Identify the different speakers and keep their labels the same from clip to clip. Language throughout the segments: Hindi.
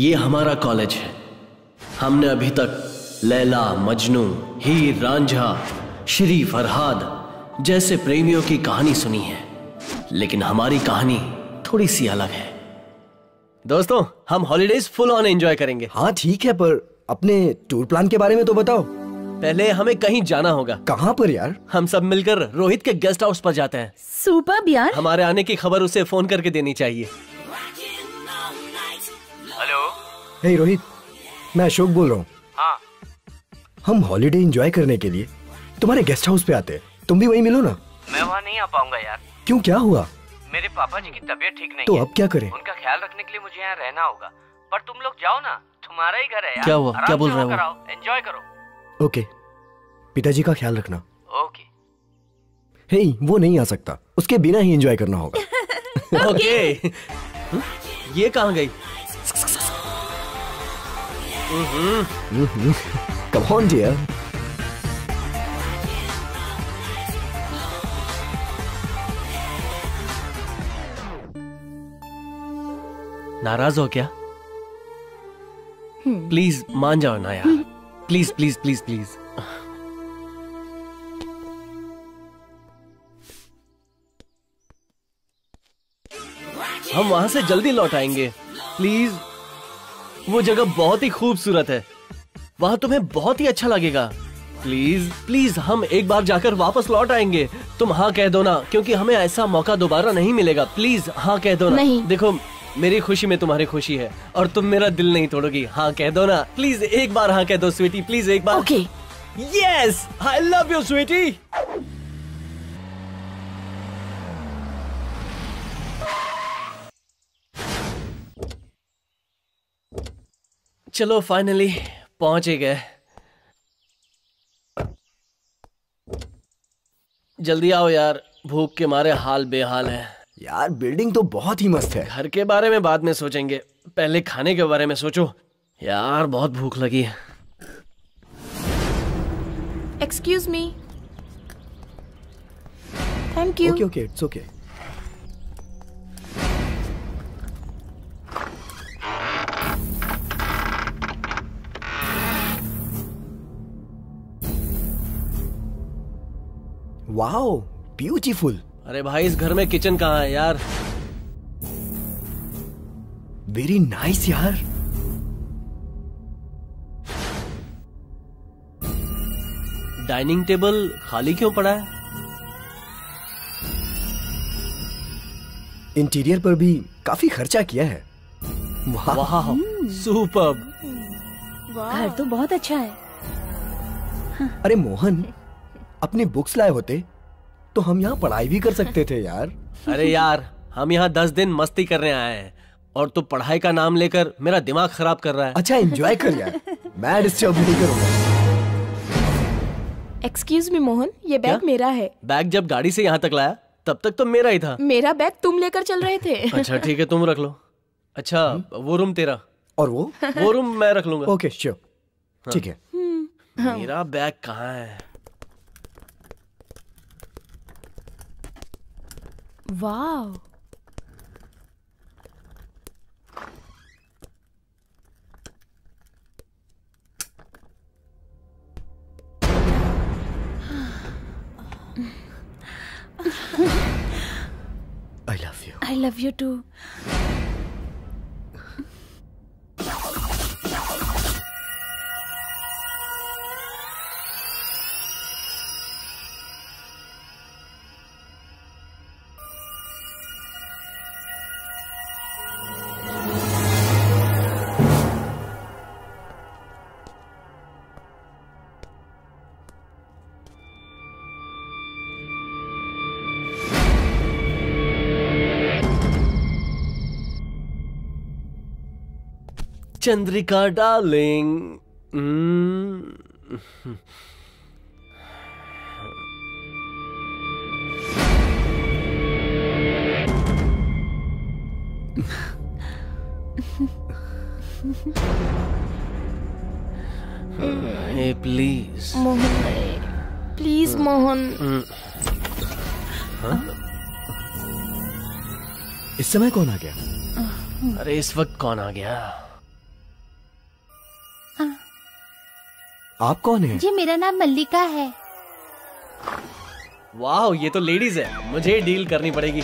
Speaker 1: ये हमारा कॉलेज है। हमने अभी तक लैला मजनू हीर रांझा श्री फरहाद जैसे प्रेमियों की कहानी सुनी है। लेकिन हमारी कहानी थोड़ी सी अलग है। दोस्तों हम हॉलीडेज फुल ऑन एंजॉय करेंगे।
Speaker 2: हाँ ठीक है पर अपने टूर प्लान के बारे में तो बताओ।
Speaker 1: पहले हमें कहीं जाना होगा।
Speaker 2: कहाँ पर यार?
Speaker 1: हम सब मिलकर रोहित के गेस्ट हाउस पर जाते हैं।
Speaker 3: सुपर यार।
Speaker 1: हमारे आने की खबर उसे फ़ोन करके देनी चाहिए।
Speaker 2: हे रोहित मैं अशोक बोल रहा हूँ।
Speaker 4: हाँ।
Speaker 2: हम हॉलीडे एंजॉय करने के लिए तुम्हारे गेस्ट हाउस पे आते हैं। तुम भी वहीं मिलो ना?
Speaker 4: मैं वहाँ नहीं आ पाऊँगा यार।
Speaker 2: क्यों? क्या हुआ?
Speaker 4: मेरे पापा जी की तबीयत ठीक नहीं
Speaker 2: तो
Speaker 4: है।
Speaker 2: अब क्या करें?
Speaker 4: उनका ख्याल रखने के लिए मुझे यहाँ रहना होगा। पर तुम लोग जाओ ना। तुम्हारा ही घर है यार।
Speaker 1: क्या हुआ? क्या बोल रहा है?
Speaker 4: एंजॉय करो।
Speaker 2: ओके पिताजी का ख्याल रखना।
Speaker 4: ओके
Speaker 2: हे वो नहीं आ सकता। उसके बिना ही एंजॉय करना होगा।
Speaker 1: ओके ये कहाँ गई?
Speaker 2: कम ऑन डियर
Speaker 1: नाराज़ हो क्या? प्लीज़ मान जाओ ना यार. प्लीज़ प्लीज़ प्लीज़ प्लीज़ हम वहाँ से जल्दी लौट आएँगे. प्लीज़ वो जगह बहुत ही खूबसूरत है। वहाँ तुम्हें बहुत ही अच्छा लगेगा। प्लीज़ प्लीज़ हम एक बार जाकर वापस लौट आएँगे। तुम हाँ कह दो ना क्योंकि हमें ऐसा मौका दोबारा नहीं मिलेगा। प्लीज़ हाँ कह दो ना।
Speaker 3: नहीं।
Speaker 1: देखो मेरी खुशी में तुम्हारी खुशी है और तुम मेरा दिल नहीं तोड़ोगी। हाँ कह दो ना। प्लीज़ एक बार हाँ कह दो स्वीटी प्लीज़ एक बार।
Speaker 3: Okay.
Speaker 1: Yes I love you sweetie! चलो फाइनली पहुँच ही गए। जल्दी आओ यार भूख के मारे हाल बेहाल है।
Speaker 2: यार बिल्डिंग तो बहुत ही मस्त है।
Speaker 1: घर के बारे में बाद में सोचेंगे। पहले खाने के बारे में सोचो। यार बहुत भूख लगी है।
Speaker 3: Excuse me thank you
Speaker 2: okay okay it's okay wow beautiful
Speaker 1: अरे भाई इस घर में किचन कहाँ है यार?
Speaker 2: वेरी नाइस यार.
Speaker 1: डाइनिंग टेबल खाली क्यों पड़ा है?
Speaker 2: इंटीरियर पर भी काफ़ी खर्चा किया है. वाह
Speaker 1: वाह सुपर
Speaker 3: घर तो बहुत अच्छा है.
Speaker 2: अरे मोहन अपनी बुक्स लाए होते तो हम यहाँ पढ़ाई भी कर सकते थे यार।
Speaker 1: अरे यार हम यहाँ दस दिन मस्ती करने आए हैं और तू तो पढ़ाई का नाम लेकर मेरा दिमाग खराब कर रहा है।
Speaker 2: अच्छा एंजॉय कर यार। मैं डिस्टर्ब नहीं करूँगा।
Speaker 3: एक्सक्यूज मी मोहन ये बैग
Speaker 1: क्या?
Speaker 3: मेरा है।
Speaker 1: बैग जब गाड़ी से यहाँ तक लाया तब तक तो मेरा ही था।
Speaker 3: मेरा बैग तुम लेकर चल रहे थे।
Speaker 1: अच्छा ठीक है तुम रख लो। अच्छा वो रूम तेरा।
Speaker 2: और वो?
Speaker 1: वो रूम मैं रख लूँगा।
Speaker 2: ओके श्योर ठीक है।
Speaker 1: मेरा बैग कहाँ है?
Speaker 3: Wow.
Speaker 2: I love you.
Speaker 3: I love you too.
Speaker 1: Chandrika darling. Hey please
Speaker 3: Mohan please Mohan.
Speaker 2: इस समय कौन आ गया?
Speaker 1: अरे इस वक्त कौन आ गया?
Speaker 2: आप कौन हैं?
Speaker 5: जी मेरा नाम मल्लिका है।
Speaker 1: वाह ये तो लेडीज़ है। मुझे डील करनी पड़ेगी।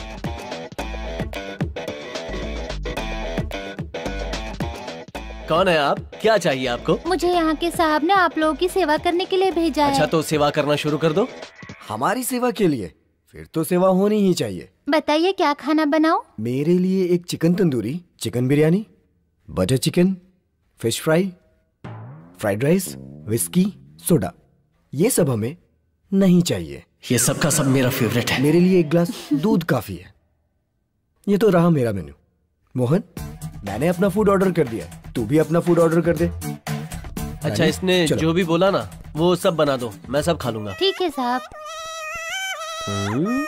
Speaker 1: कौन है आप? क्या चाहिए आपको?
Speaker 5: मुझे यहाँ के साहब ने आप लोगों की सेवा करने के लिए भेजा
Speaker 1: अच्छा
Speaker 5: है
Speaker 1: तो सेवा करना शुरू कर दो।
Speaker 2: हमारी सेवा के लिए। फिर तो सेवा होनी ही चाहिए।
Speaker 5: बताइए क्या खाना बनाओ
Speaker 2: मेरे लिए एक chicken tandoori chicken biryani butter chicken fish fry fried rice whisky soda ये सब हमें नहीं चाहिए।
Speaker 1: ये सबका सब मेरा फेवरेट है।
Speaker 2: मेरे लिए एक ग्लास दूध काफ़ी है। ये तो रहा मेरा मेन्यू मोहन मैंने अपना फ़ूड ऑर्डर कर दिया। तू भी अपना फ़ूड ऑर्डर कर दे।
Speaker 1: अच्छा इसने जो भी बोला ना वो सब बना दो। मैं सब खा लूँगा।
Speaker 5: ठीक है साहब।
Speaker 1: हम्म।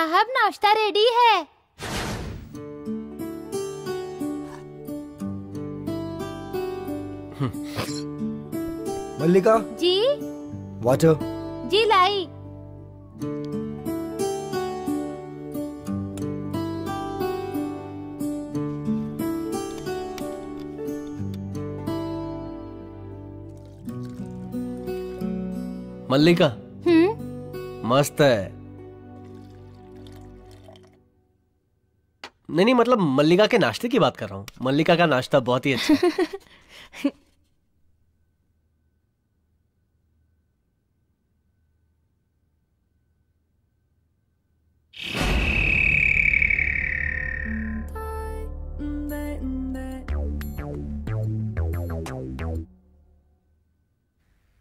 Speaker 5: साहब नाश्ता रेडी है।
Speaker 2: मल्लिका?
Speaker 5: जी?
Speaker 2: वाटर
Speaker 5: जी लाई।
Speaker 1: मल्लिका?
Speaker 5: हम्म।
Speaker 1: मस्त है। नहीं नहीं मतलब मल्लिका के नाश्ते की बात कर रहा हूँ। मल्लिका का नाश्ता बहुत ही अच्छा।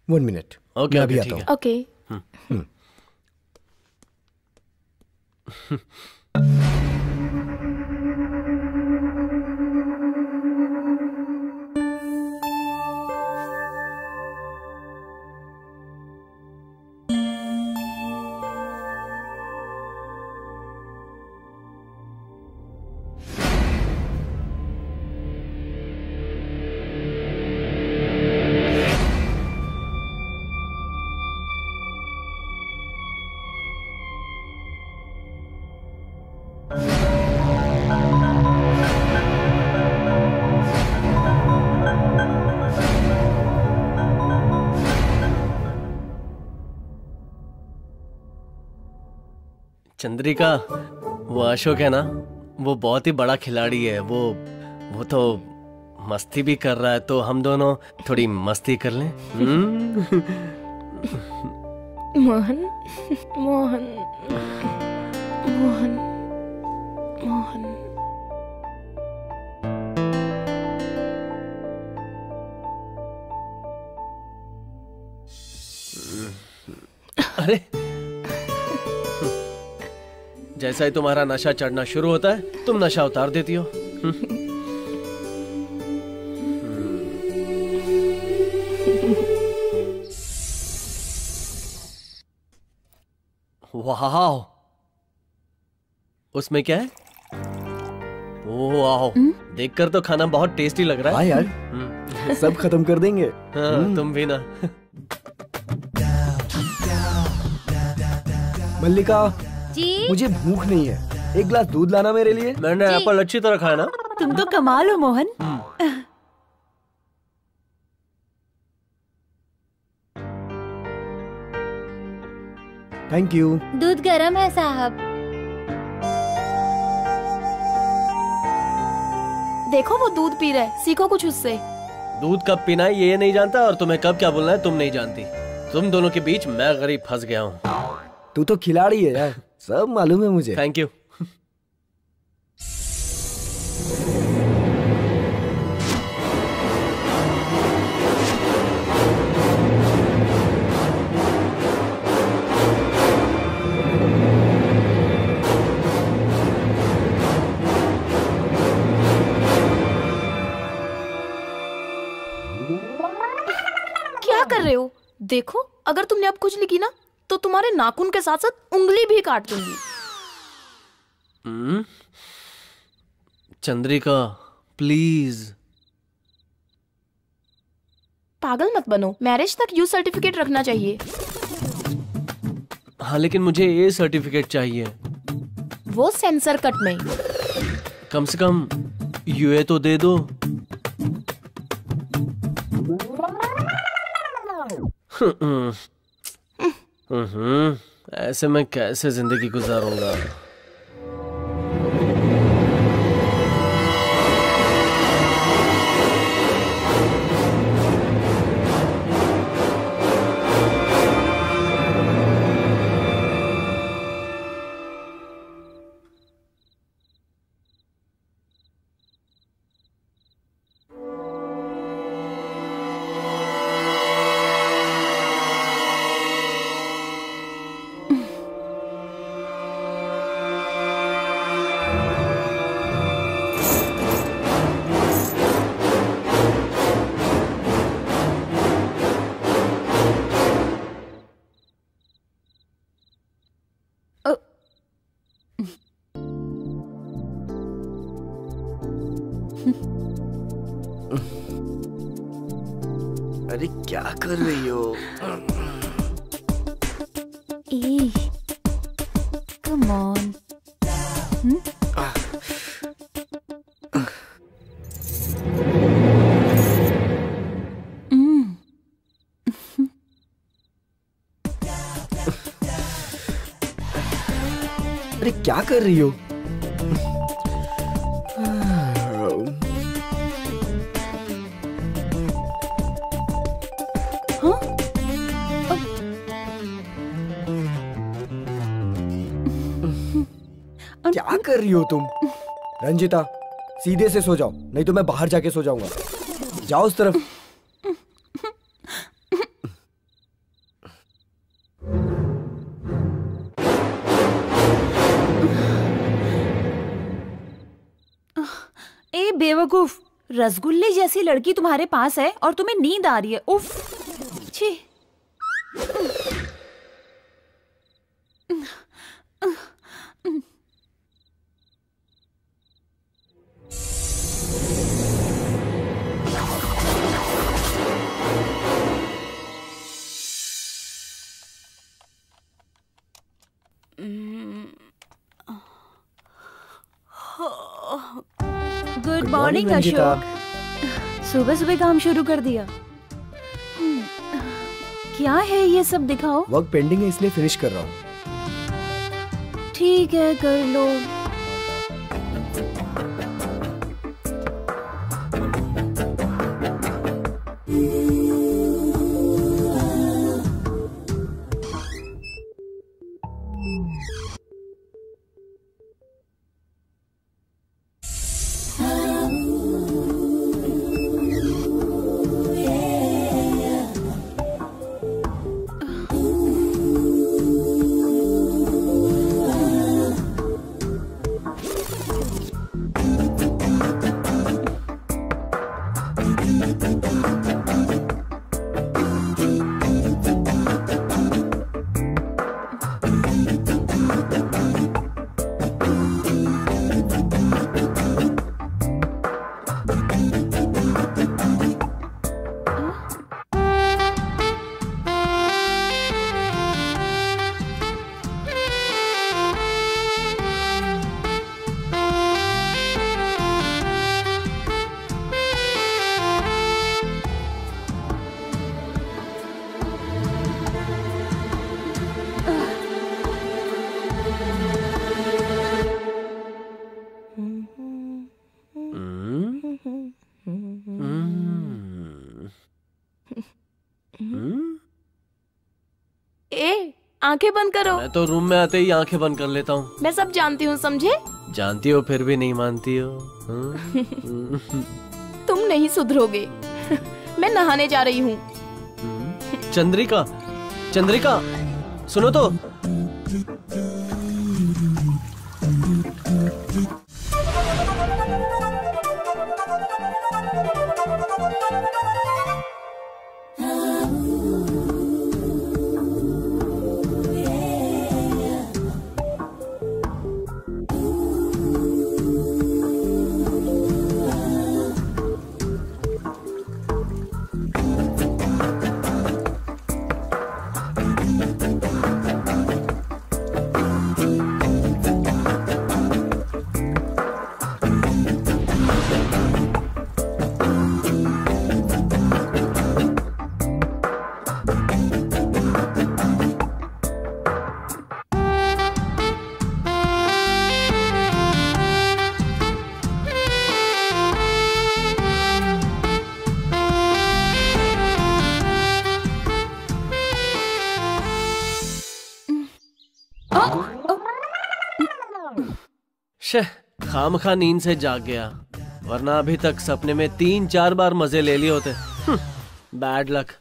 Speaker 2: वन मिनट
Speaker 1: ओके,
Speaker 2: अभी आता
Speaker 1: ठीक
Speaker 2: हूँ।
Speaker 3: ओके
Speaker 1: चंद्रिका वो अशोक है ना? वो बहुत ही बड़ा खिलाड़ी है। वो वो तो मस्ती भी कर रहा है तो हम दोनों थोड़ी मस्ती कर लें। हम्म?
Speaker 3: मोहन मोहन मोहन मोहन।
Speaker 1: अरे जैसा ही तुम्हारा नशा चढ़ना शुरू होता है तुम नशा उतार देती हो। वाह उसमें क्या है? ओह वाह देखकर तो खाना बहुत टेस्टी लग रहा
Speaker 2: हाँ।
Speaker 1: है
Speaker 2: यार।
Speaker 1: हम्म,
Speaker 2: सब खत्म कर देंगे।
Speaker 1: हाँ, तुम भी ना।
Speaker 2: मल्लिका
Speaker 5: जी।
Speaker 2: मुझे भूख नहीं है। एक ग्लास दूध लाना मेरे लिए।
Speaker 1: मैंने एप्पल अच्छी तरह खाया ना।
Speaker 6: तुम तो कमाल हो मोहन।
Speaker 2: थैंक यू
Speaker 5: दूध गर्म है साहब।
Speaker 3: देखो वो दूध पी रहा है। सीखो कुछ उससे।
Speaker 1: दूध कब पीना है ये नहीं जानता और तुम्हें कब क्या बोलना है तुम नहीं जानती। तुम दोनों के बीच मैं गरीब फंस गया हूँ।
Speaker 2: तू तो खिलाड़ी है यार। सब मालूम है मुझे।
Speaker 1: थैंक यू
Speaker 3: क्या कर रहे हो? देखो अगर तुमने अब कुछ लिखी ना तो तुम्हारे नाखून के साथ साथ उंगली भी काट दूँगी।
Speaker 1: हम्म, चंद्रिका प्लीज़
Speaker 3: पागल मत बनो। मैरिज तक यू सर्टिफिकेट रखना चाहिए।
Speaker 1: हाँ लेकिन मुझे ये सर्टिफिकेट चाहिए।
Speaker 3: वो सेंसर कट में।
Speaker 1: कम से कम यूए तो दे दो। हम्म, हम्म, ऐसे मैं कैसे ज़िंदगी गुजारूँगा?
Speaker 2: कर रही हो?
Speaker 6: ए कम ऑन
Speaker 2: अरे क्या कर रही हो? हो तुम। रंजिता, सीधे से सो जाओ, नहीं तो मैं बाहर जाके सो जाऊँगा। जाओ उस तरफ़।
Speaker 6: ए, बेवकूफ़, रसगुल्ले जैसी लड़की तुम्हारे पास है और तुम्हें नींद आ रही है। उफ। मॉर्निंग अशोक सुबह सुबह काम शुरू कर दिया। हम्म, क्या है ये सब दिखाओ?
Speaker 2: वर्क पेंडिंग है इसलिए फिनिश कर रहा हूँ।
Speaker 6: ठीक है कर लो।
Speaker 3: आँखें बंद करो।
Speaker 1: मैं तो रूम में आते ही आँखें बंद कर लेता हूँ।
Speaker 3: मैं सब जानती हूँ समझे?
Speaker 1: जानती हो फिर भी नहीं मानती हो। हाँ?
Speaker 3: तुम नहीं सुधरोगे। मैं नहाने जा रही हूँ।
Speaker 1: चंद्रिका चंद्रिका सुनो तो। खाम खा नींद से जाग गया वरना अभी तक सपने में तीन चार बार मज़े ले लिए होते। बैड लक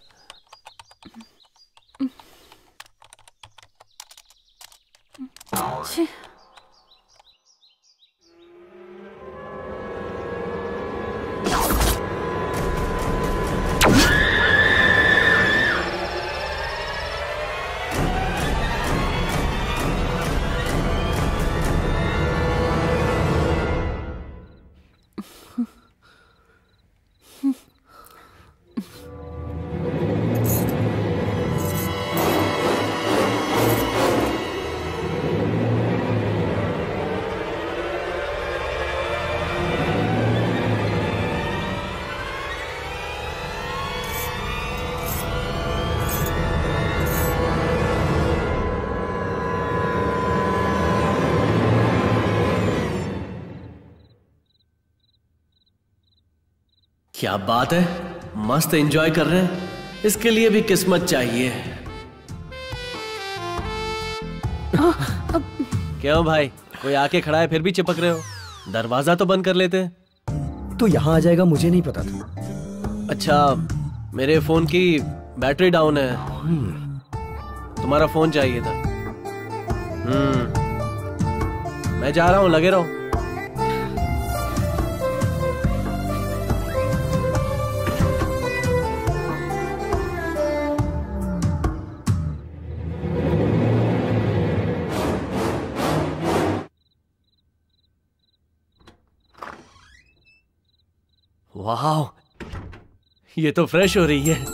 Speaker 6: छे,
Speaker 1: क्या बात है? मस्त एंजॉय कर रहे हैं। इसके लिए भी किस्मत चाहिए। क्यों भाई? कोई आके खड़ा है फिर भी चिपक रहे हो? दरवाज़ा तो बंद कर लेते
Speaker 2: तो यहाँ आ जाएगा मुझे नहीं पता था।
Speaker 1: अच्छा मेरे फ़ोन की बैटरी डाउन है। तुम्हारा फ़ोन चाहिए था। हम्म मैं जा रहा हूँ लगे रहो। वाह ये तो फ्रेश हो रही है।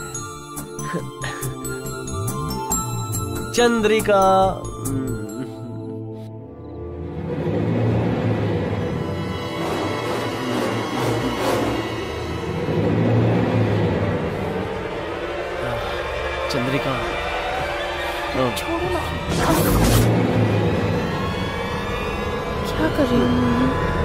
Speaker 1: चंद्रिका। चंद्रिका।
Speaker 3: छोड़ो ना। क्या कर रही हूँ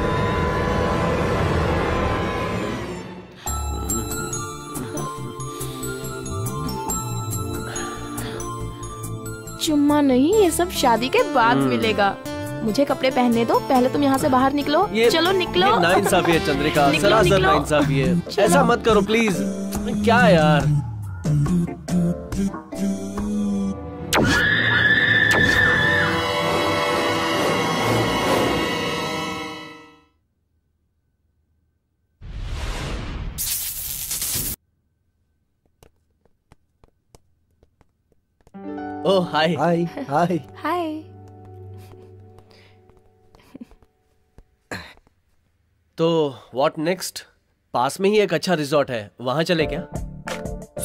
Speaker 3: चुम्मा नहीं ये सब शादी के बाद मिलेगा। मुझे कपड़े पहनने दो पहले तुम यहाँ से बाहर निकलो।
Speaker 1: ये
Speaker 3: चलो निकलो।
Speaker 1: ये है चंद्रिका सरासर है ऐसा मत करो प्लीज़ क्या यार? ओ हाय
Speaker 2: हाय हाय
Speaker 3: हाय
Speaker 1: तो व्हाट नेक्स्ट पास में ही एक अच्छा रिजॉर्ट है. वहाँ चले क्या?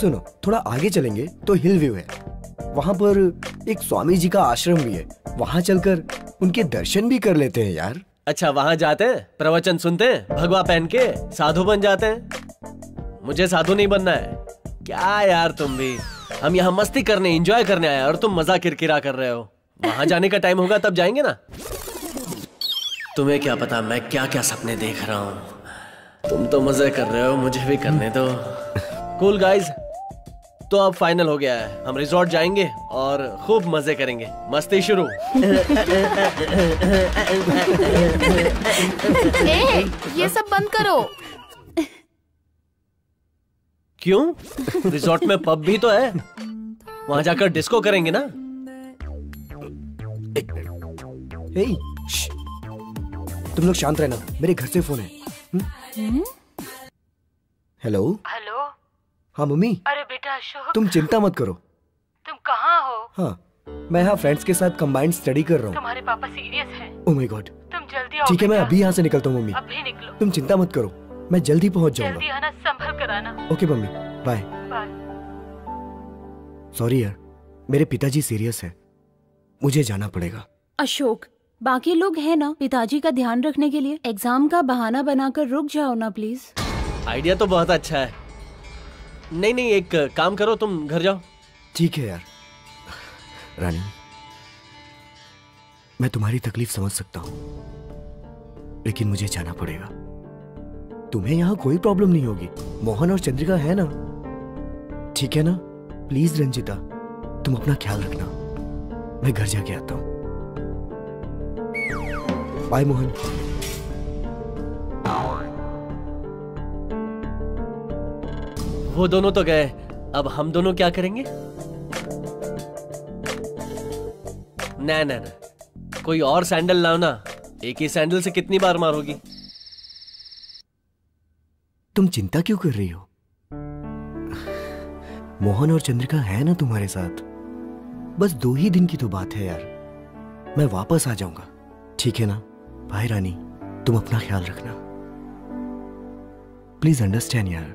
Speaker 2: सुनो थोड़ा आगे चलेंगे तो हिल व्यू है. वहाँ पर एक स्वामी जी का आश्रम भी है. वहाँ चलकर उनके दर्शन भी कर लेते हैं यार.
Speaker 1: अच्छा वहाँ जाते हैं? प्रवचन सुनते हैं? भगवा पहन के साधु बन जाते हैं? मुझे साधु नहीं बनना है. क्या यार तुम भी? हम यहाँ मस्ती करने एंजॉय करने आए और तुम मज़ा किरकिरा कर रहे हो। वहाँ जाने का टाइम होगा तब जाएँगे ना? तुम्हें क्या पता मैं क्या क्या सपने देख रहा हूँ। तुम तो मज़े कर रहे हो मुझे भी करने दो। कूल गाइज़ तो अब फाइनल हो गया है। हम रिजॉर्ट जाएँगे और खूब मज़े करेंगे। मस्ती शुरू।
Speaker 3: ए, ये सब बंद करो।
Speaker 1: क्यों? रिजॉर्ट में पब भी तो है। वहाँ जाकर डिस्को करेंगे ना?
Speaker 2: हे श्श, तुम लोग शांत रहना। मेरे घर से फ़ोन है। हम्म? हेलो
Speaker 7: हेलो
Speaker 2: हाँ मम्मी।
Speaker 7: अरे बेटा अशोक।
Speaker 2: तुम चिंता मत करो।
Speaker 7: तुम कहाँ हो?
Speaker 2: हाँ मैं यहाँ फ्रेंड्स के साथ कंबाइंड स्टडी कर रहा हूँ।
Speaker 7: तुम्हारे पापा सीरियस हैं।
Speaker 2: ओ माय गॉड
Speaker 7: तुम जल्दी
Speaker 2: ठीक है मैं अभी यहाँ से निकलता हूँ मम्मी।
Speaker 7: अभी निकलो।
Speaker 2: तुम चिंता मत करो। मैं जल्दी पहुँच
Speaker 7: जल्दी
Speaker 2: जाऊँगा
Speaker 7: आना संभल कर आना
Speaker 2: okay mummy. Bye
Speaker 7: bye
Speaker 2: sorry यार मेरे पिताजी सीरियस है। मुझे जाना पड़ेगा।
Speaker 6: अशोक बाकी लोग हैं ना पिताजी का ध्यान रखने के लिए? एग्ज़ाम का बहाना बनाकर रुक जाओ ना प्लीज़
Speaker 1: आइडिया तो बहुत अच्छा है। नहीं नहीं एक काम करो तुम घर जाओ।
Speaker 2: ठीक है यार। रानी मैं तुम्हारी तकलीफ़ समझ सकता हूँ लेकिन मुझे जाना पड़ेगा। तुम्हें यहाँ कोई प्रॉब्लम नहीं होगी। मोहन और चंद्रिका है ना? ठीक है ना? प्लीज़ रंजिता, तुम अपना ख्याल रखना। मैं घर जाके आता हूँ। बाय मोहन।
Speaker 1: वो दोनों तो गए। अब हम दोनों क्या करेंगे? ना ना ना। कोई और सैंडल लाओ ना। एक ही सैंडल से कितनी बार मारोगी?
Speaker 2: तुम चिंता क्यों कर रही हो? मोहन और चंद्रिका है ना तुम्हारे साथ? बस दो ही दिन की तो बात है यार। मैं वापस आ जाऊँगा। ठीक है ना? भाई रानी। तुम अपना ख्याल रखना। प्लीज़ अंडरस्टैंड यार।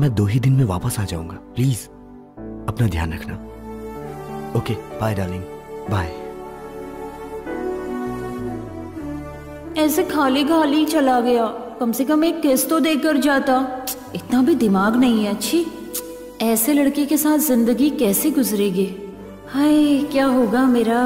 Speaker 2: मैं दो ही दिन में वापस आ जाऊँगा। प्लीज़ अपना ध्यान रखना। ओके बाय डार्लिंग बाय
Speaker 6: ऐसे खाली खाली चला गया। कम से कम एक किस तो देकर जाता। इतना भी दिमाग नहीं है, अच्छी। ऐसे लड़के के साथ ज़िंदगी कैसे गुजरेगी? हाय, क्या होगा मेरा?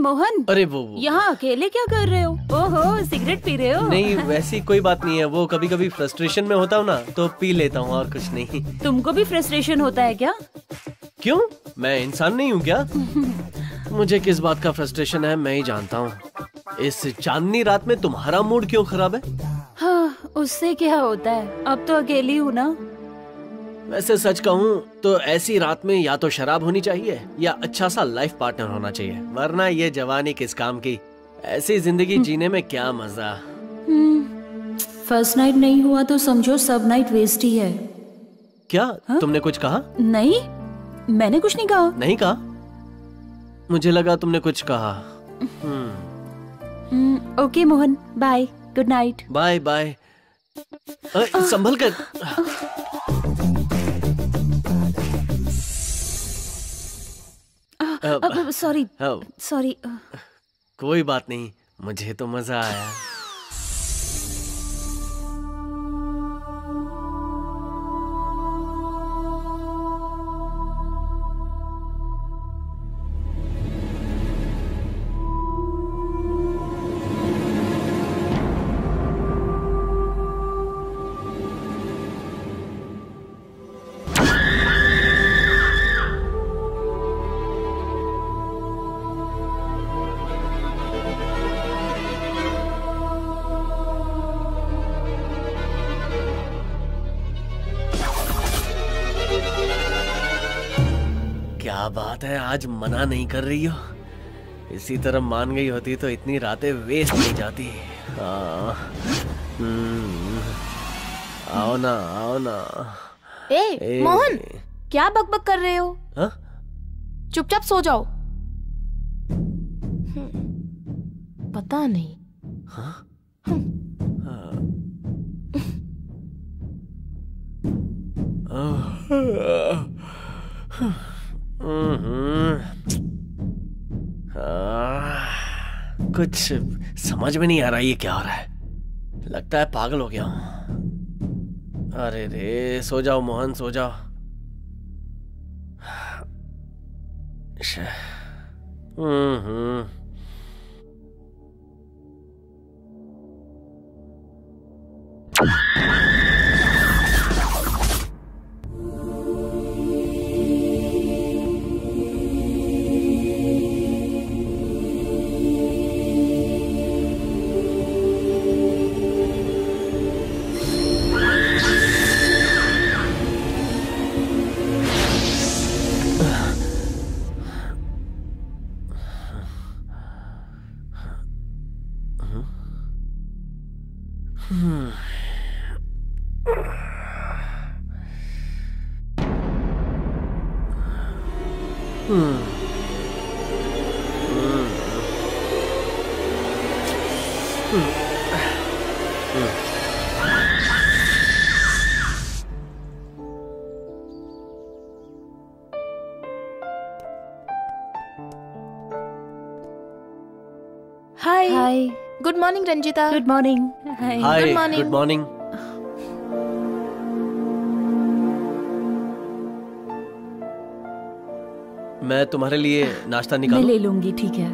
Speaker 6: मोहन
Speaker 1: अरे वो, वो
Speaker 6: यहाँ अकेले क्या कर रहे हो? ओहो सिगरेट पी रहे हो?
Speaker 1: नहीं वैसी कोई बात नहीं है। वो कभी कभी फ्रस्ट्रेशन में होता हूँ ना तो पी लेता हूँ और कुछ नहीं।
Speaker 6: तुमको भी फ्रस्ट्रेशन होता है क्या?
Speaker 1: क्यों? मैं इंसान नहीं हूँ क्या? मुझे किस बात का फ्रस्ट्रेशन है मैं ही जानता हूँ। इस चांदनी रात में तुम्हारा मूड क्यों खराब है?
Speaker 6: हाँ उससे क्या होता है? अब तो अकेली हूँ ना।
Speaker 1: वैसे सच कहूँ तो ऐसी रात में या तो शराब होनी चाहिए या अच्छा सा लाइफ पार्टनर होना चाहिए। वरना ये जवानी किस काम की? ऐसी ज़िंदगी जीने में क्या मज़ा?
Speaker 6: फ़र्स्ट नाइट नहीं हुआ तो समझो सब नाइट वेस्ट ही है।
Speaker 1: क्या? हा? तुमने कुछ कहा?
Speaker 6: नहीं। मैंने कुछ नहीं कहा।
Speaker 1: नहीं कहा? मुझे लगा तुमने कुछ कहा। हम्म,
Speaker 6: हम्म, okay Mohan bye good night
Speaker 1: bye bye संभल कर।
Speaker 6: सॉरी सॉरी
Speaker 1: कोई बात नहीं मुझे तो मज़ा आया। आज मना नहीं कर रही हो? इसी तरह मान गई होती तो इतनी रातें वेस्ट नहीं जाती। हाँ हम्म, आओ ना आओ ना।
Speaker 3: ए,
Speaker 1: ए,
Speaker 3: मोहन क्या बकबक कर रहे हो?
Speaker 1: हाँ?
Speaker 3: चुपचाप सो जाओ। हम्म, पता नहीं।
Speaker 1: आह, कुछ समझ में नहीं आ रहा ये क्या हो रहा है। लगता है पागल हो गया हूँ। अरे रे सो जाओ मोहन सो जाओ। हम्म हम्म।
Speaker 3: Good morning Ranjita
Speaker 6: good morning
Speaker 3: Good morning.
Speaker 1: Good morning मैं तुम्हारे लिए नाश्ता
Speaker 6: मैं ले लूँगी ठीक है।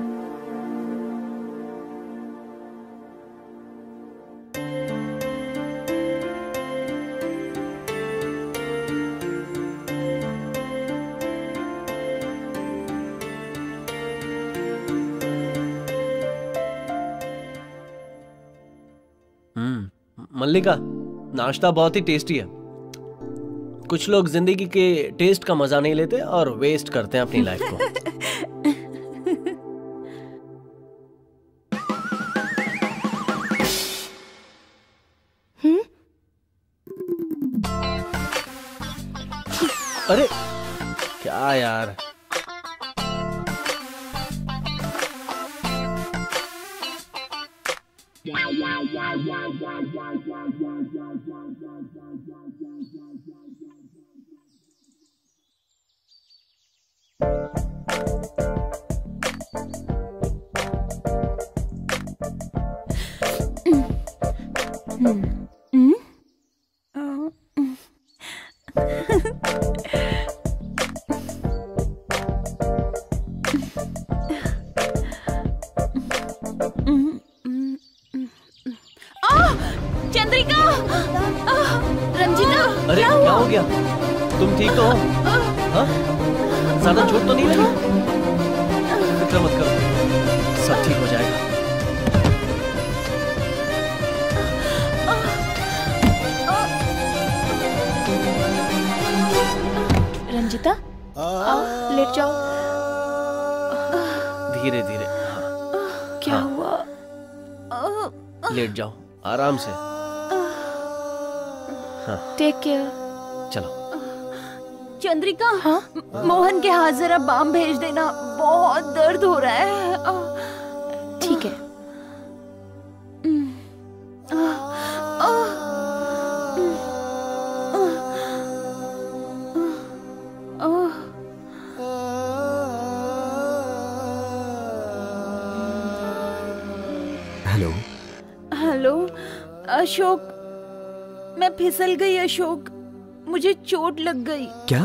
Speaker 1: मल्लिका नाश्ता बहुत ही टेस्टी है। कुछ लोग ज़िंदगी के टेस्ट का मज़ा नहीं लेते और वेस्ट करते हैं अपनी लाइफ को। अरे क्या यार?
Speaker 6: चंद्रिका बहुत दर्द हो रहा है
Speaker 3: ठीक है
Speaker 2: हेलो
Speaker 6: हेलो अशोक मैं फिसल गई अशोक मुझे चोट लग गई
Speaker 2: क्या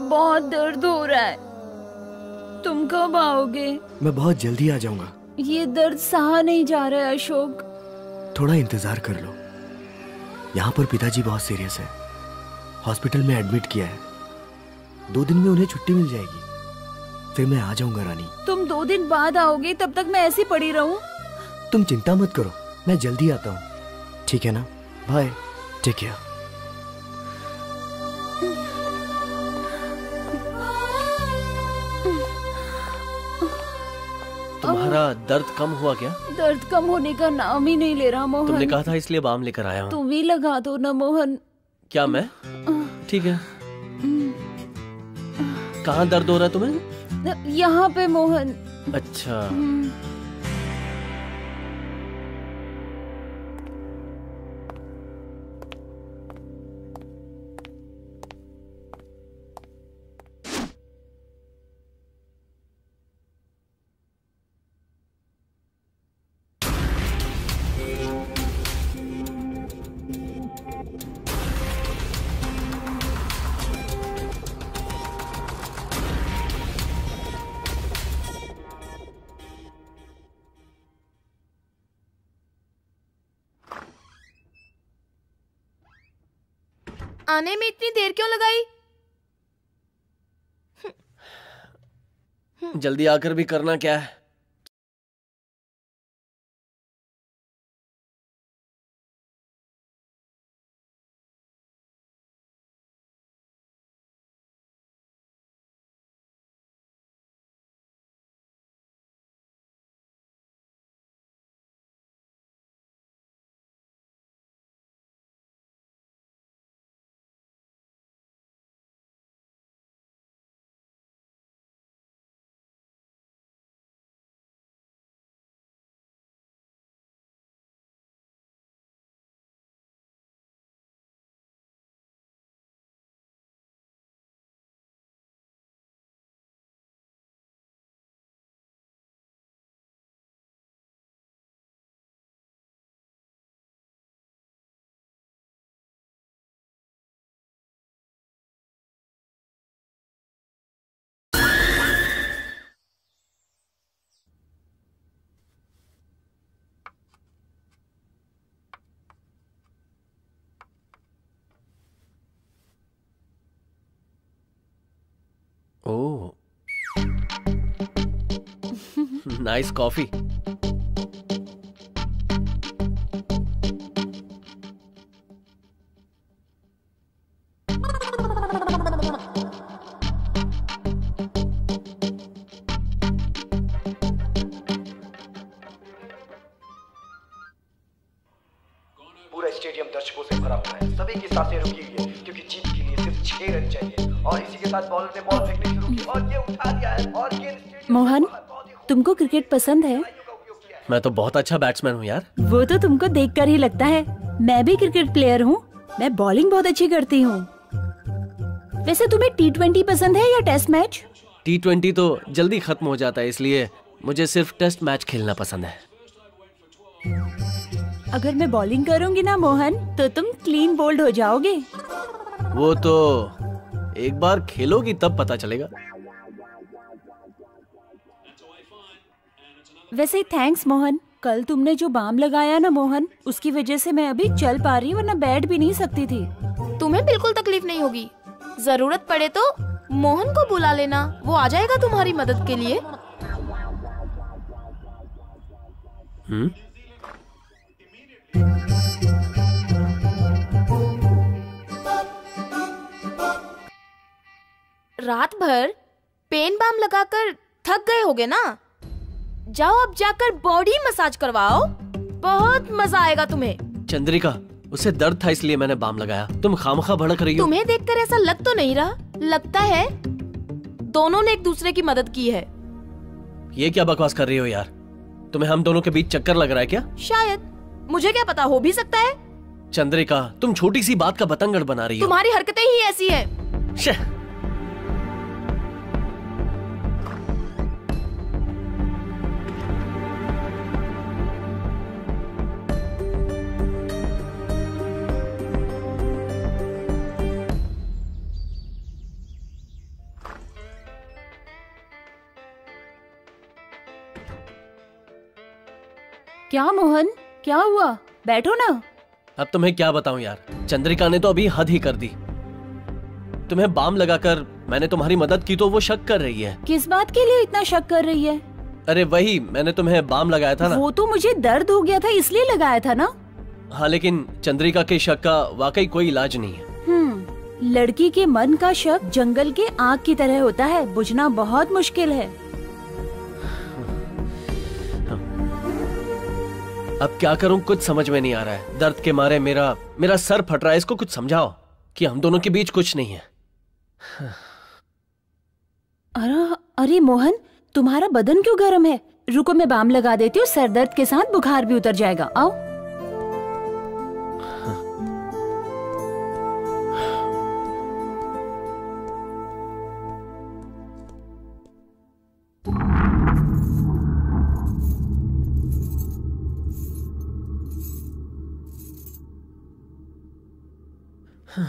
Speaker 6: बहुत दर्द हो रहा है तुम कब आओगे?
Speaker 2: मैं बहुत जल्दी आ जाऊँगा।
Speaker 6: ये दर्द सहा नहीं जा रहा है अशोक।
Speaker 2: थोड़ा इंतज़ार कर लो। यहाँ पर पिताजी बहुत सीरियस है। हॉस्पिटल में एडमिट किया है। दो दिन में उन्हें छुट्टी मिल जाएगी। फिर मैं आ जाऊँगा रानी।
Speaker 6: तुम दो दिन बाद आओगे तब तक मैं ऐसी पड़ी रहूँ?
Speaker 2: तुम चिंता मत करो। मैं जल्दी आता हूँ। ठीक है ना? बाय टेक केयर
Speaker 1: तुम्हारा दर्द कम हुआ क्या?
Speaker 6: दर्द कम होने का नाम ही नहीं ले रहा मोहन।
Speaker 1: तुमने कहा था इसलिए बाम लेकर आया हूँ।
Speaker 6: तुम ही लगा दो ना मोहन।
Speaker 1: क्या मैं? ठीक है। कहाँ दर्द हो रहा है तुम्हें?
Speaker 6: यहाँ पे मोहन।
Speaker 1: अच्छा।
Speaker 3: आने में इतनी देर क्यों लगाई?
Speaker 1: जल्दी आकर भी करना क्या है? ओह नाइस कॉफ़ी
Speaker 6: पसंद है?
Speaker 1: मैं तो बहुत अच्छा बैट्समैन हूँ यार।
Speaker 6: वो तो तुमको देखकर ही लगता है। मैं भी क्रिकेट प्लेयर हूँ। मैं बॉलिंग बहुत अच्छी करती हूँ। वैसे तुम्हें टी ट्वेंटी पसंद है या टेस्ट मैच
Speaker 1: टी ट्वेंटी तो जल्दी खत्म हो जाता है इसलिए मुझे सिर्फ़ टेस्ट मैच खेलना पसंद है।
Speaker 6: अगर मैं बॉलिंग करूँगी ना मोहन तो तुम क्लीन बोल्ड हो जाओगे।
Speaker 1: वो तो एक बार खेलोगी तब पता चलेगा।
Speaker 6: वैसे थैंक्स मोहन। कल तुमने जो बाम लगाया ना मोहन उसकी वजह से मैं अभी चल पा रही हूँ वरना बैठ भी नहीं सकती थी।
Speaker 3: तुम्हें बिल्कुल तकलीफ़ नहीं होगी। ज़रूरत पड़े तो मोहन को बुला लेना। वो आ जाएगा तुम्हारी मदद के लिए।
Speaker 1: हम्म?
Speaker 3: रात भर पेन बाम लगाकर थक गए होगे ना? जाओ अब जाकर बॉडी मसाज करवाओ। बहुत मज़ा आएगा तुम्हें।
Speaker 1: चंद्रिका उसे दर्द था इसलिए मैंने बाम लगाया। तुम खामखा भड़क रही हो।
Speaker 3: तुम्हें देखकर ऐसा लग तो नहीं रहा। लगता है दोनों ने एक दूसरे की मदद की है।
Speaker 1: ये क्या बकवास कर रही हो यार? तुम्हें हम दोनों के बीच चक्कर लग रहा है क्या?
Speaker 3: शायद। मुझे क्या पता हो भी सकता है।
Speaker 1: चंद्रिका तुम छोटी सी बात का बतंगड़ बना रही हो।
Speaker 3: तुम्हारी हरकतें ही ऐसी हैं।
Speaker 6: क्या मोहन? क्या हुआ? बैठो ना।
Speaker 1: अब तुम्हें क्या बताऊँ यार? चंद्रिका ने तो अभी हद ही कर दी। तुम्हें बाम लगाकर मैंने तुम्हारी मदद की तो वो शक कर रही है।
Speaker 6: किस बात के लिए इतना शक कर रही है?
Speaker 1: अरे वही मैंने तुम्हें बाम लगाया था ना।
Speaker 6: वो तो मुझे दर्द हो गया था इसलिए लगाया था ना?
Speaker 1: हाँ लेकिन चंद्रिका के शक का वाकई कोई इलाज नहीं है।
Speaker 6: हम्म लड़की के मन का शक जंगल के आग की तरह होता है बुझना बहुत मुश्किल है।
Speaker 1: अब क्या करूँ कुछ समझ में नहीं आ रहा है। दर्द के मारे मेरा मेरा सर फट रहा है, इसको कुछ समझाओ कि हम दोनों के बीच कुछ नहीं है।
Speaker 6: अरे अरे मोहन, तुम्हारा बदन क्यों गर्म है? रुको, मैं बाम लगा देती हूँ, सर दर्द के साथ बुखार भी उतर जाएगा। आओ।
Speaker 1: तुम्हारे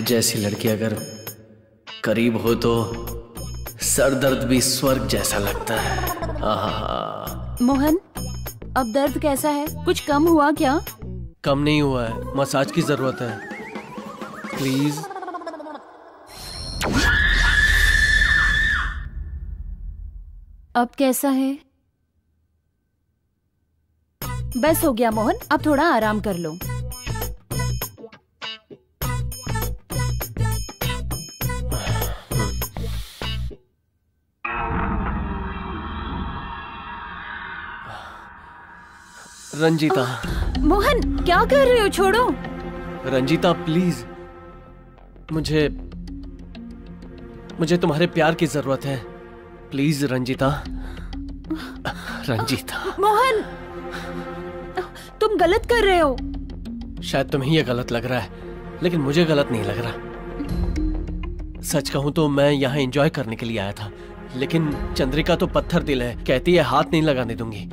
Speaker 1: जैसी लड़की अगर करीब हो तो सर दर्द भी स्वर्ग जैसा लगता है। आहा।
Speaker 6: मोहन, अब दर्द कैसा है? कुछ कम हुआ क्या?
Speaker 1: कम नहीं हुआ है। मसाज की ज़रूरत है। प्लीज़
Speaker 6: अब कैसा है? बस हो गया मोहन, अब थोड़ा आराम कर लो।
Speaker 1: रंजीता।
Speaker 6: मोहन क्या कर रहे हो? छोड़ो।
Speaker 1: रंजीता प्लीज़। मुझे मुझे तुम्हारे प्यार की ज़रूरत है। प्लीज़ रंजीता। रंजीता।
Speaker 6: मोहन तुम गलत कर रहे हो।
Speaker 1: शायद तुम्हें यह गलत लग रहा है लेकिन मुझे गलत नहीं लग रहा। सच कहूँ तो मैं यहाँ एंजॉय करने के लिए आया था लेकिन चंद्रिका तो पत्थर दिल है कहती है हाथ नहीं लगाने दूँगी।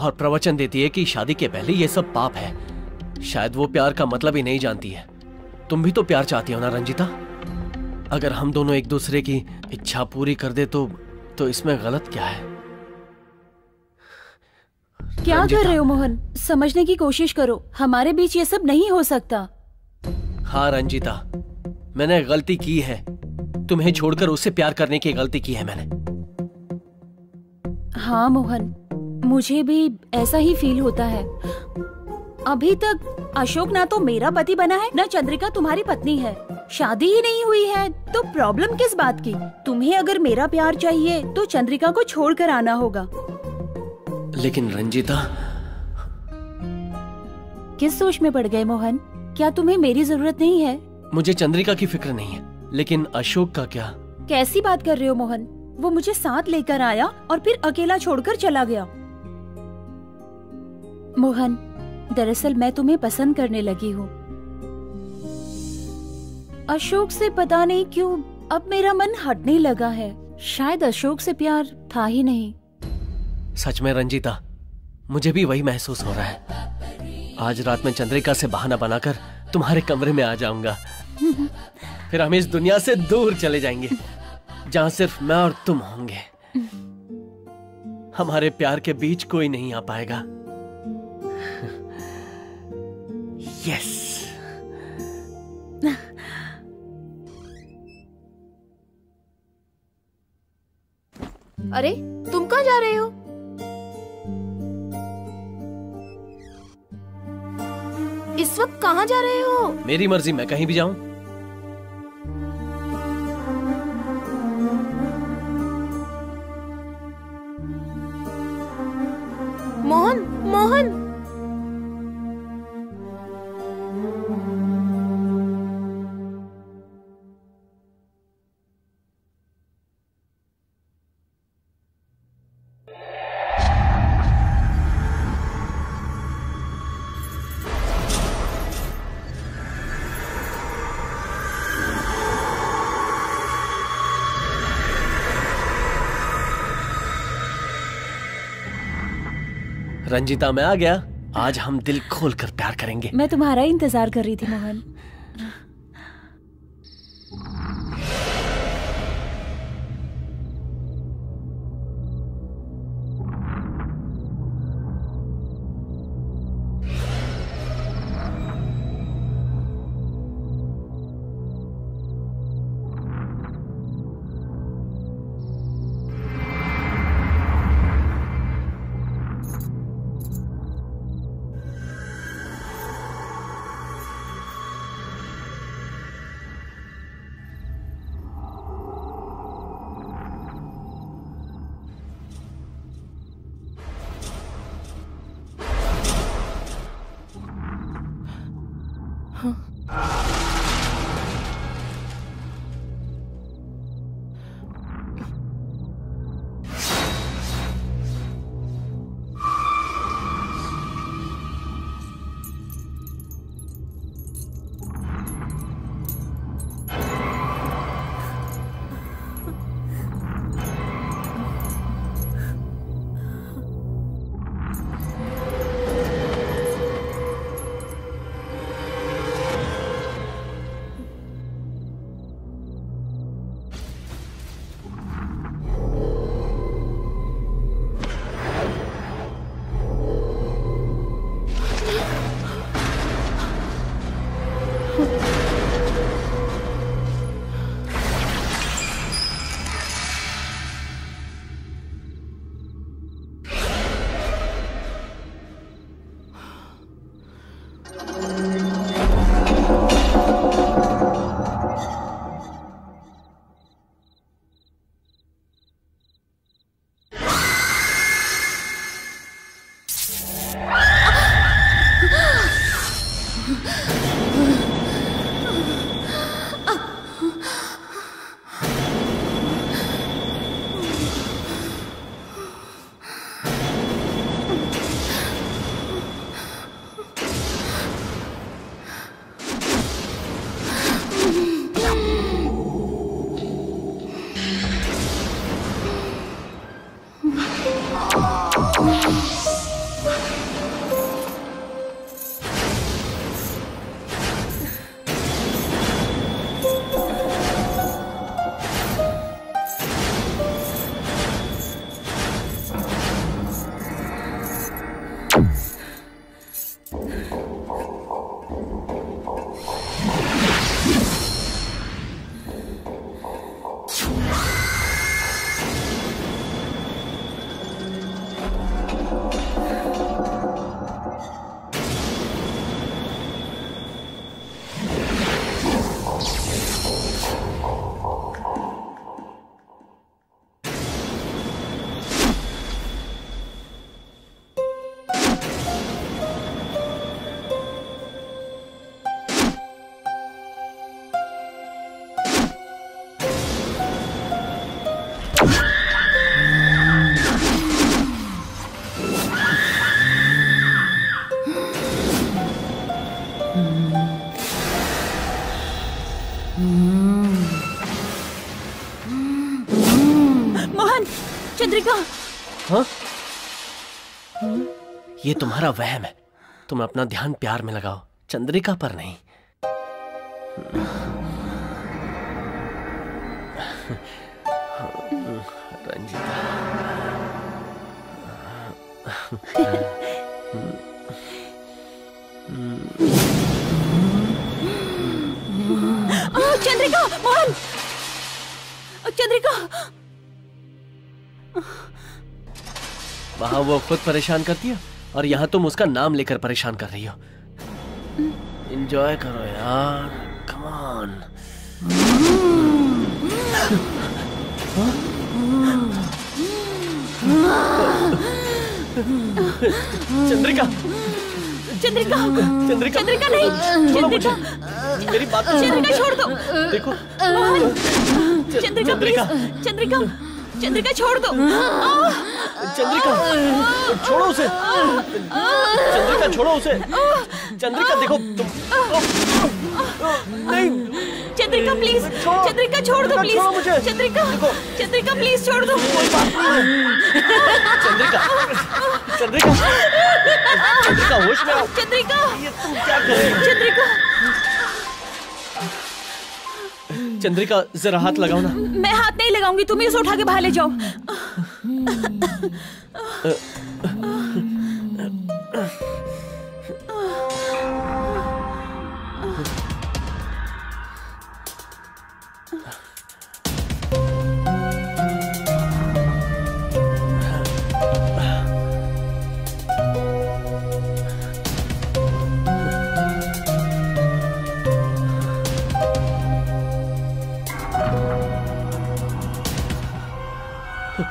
Speaker 1: और प्रवचन देती है कि शादी के पहले ये सब पाप है। शायद वो प्यार का मतलब ही नहीं जानती है। तुम भी तो प्यार चाहती हो ना रंजिता? अगर हम दोनों एक दूसरे की इच्छा पूरी कर दे तो तो इसमें गलत क्या है?
Speaker 6: क्या कर रहे हो मोहन? समझने की कोशिश करो। हमारे बीच ये सब नहीं हो सकता।
Speaker 1: हाँ रंजिता। मैंने गलती की है। तुम्हें छोड़कर उससे प्यार करने की गलती की है मैंने।
Speaker 6: हाँ मोहन। मुझे भी ऐसा ही फील होता है। अभी तक अशोक ना तो मेरा पति बना है ना चंद्रिका तुम्हारी पत्नी है। शादी ही नहीं हुई है तो प्रॉब्लम किस बात की? तुम्हें अगर मेरा प्यार चाहिए तो चंद्रिका को छोड़कर आना होगा।
Speaker 1: लेकिन रंजीता।
Speaker 6: किस सोच में पड़ गए मोहन? क्या तुम्हें मेरी ज़रूरत नहीं है?
Speaker 1: मुझे चंद्रिका की फ़िक्र नहीं है लेकिन अशोक का क्या?
Speaker 6: कैसी बात कर रहे हो मोहन? वो मुझे साथ लेकर आया और फिर अकेला छोड़कर चला गया। मोहन, दरअसल मैं तुम्हें पसंद करने लगी हूँ। अशोक से पता नहीं क्यों, अब मेरा मन हटने लगा है। शायद अशोक से प्यार था ही नहीं।
Speaker 1: सच में रंजीता, मुझे भी वही महसूस हो रहा है। आज रात में चंद्रिका से बहाना बनाकर तुम्हारे कमरे में आ जाऊँगा। फिर हम इस दुनिया से दूर चले जाएँगे, जहाँ सिर्फ़ मैं और तुम होंगे। हमारे प्यार के बीच कोई नहीं आ पाएगा। यस
Speaker 3: अरे तुम कहाँ जा रहे हो? इस वक्त कहाँ जा रहे हो?
Speaker 1: मेरी मर्ज़ी मैं कहीं भी जाऊँ।
Speaker 3: मोहन मोहन!
Speaker 1: रंजीता मैं आ गया। आज हम दिल खोल कर प्यार करेंगे।
Speaker 6: मैं तुम्हारा इंतज़ार कर रही थी, मोहन।
Speaker 1: हाँ? ये तुम्हारा वहम है। तुम अपना ध्यान प्यार में लगाओ। चंद्रिका पर नहीं। रंजिता।
Speaker 6: चंद्रिका, मोहन! चंद्रिका!
Speaker 1: वहाँ वो खुद परेशान करती है और यहाँ तुम उसका नाम लेकर परेशान कर रही हो। एंजॉय करो यार। Come on Chandrika.
Speaker 6: Chandrika.
Speaker 1: Chandrika.
Speaker 6: Chandrika नहीं। चंद्रिका।
Speaker 1: मेरी बात
Speaker 6: चंद्रिका छोड़ दो।
Speaker 1: देखो।
Speaker 6: चंद्रिका
Speaker 1: चंद्रिका।
Speaker 6: चंद्रिका। चंद्रिका छोड़ दो।
Speaker 1: चंद्रिका छोड़ो उसे। चंद्रिका छोड़ो उसे। चंद्रिका देखो तुम। नहीं।
Speaker 6: चंद्रिका प्लीज़ चंद्रिका छोड़ दो प्लीज़। चंद्रिका चंद्रिका प्लीज़ छोड़ दो।
Speaker 1: चंद्रिका चंद्रिका चंद्रिका होश में
Speaker 6: चंद्रिका
Speaker 1: ये तुम क्या कर रही हो?
Speaker 6: चंद्रिका।
Speaker 1: चंद्रिका जरा हाथ लगाओ ना।
Speaker 6: मैं हाथ नहीं लगाऊँगी तुम इसे उठा के बाहर ले जाओ।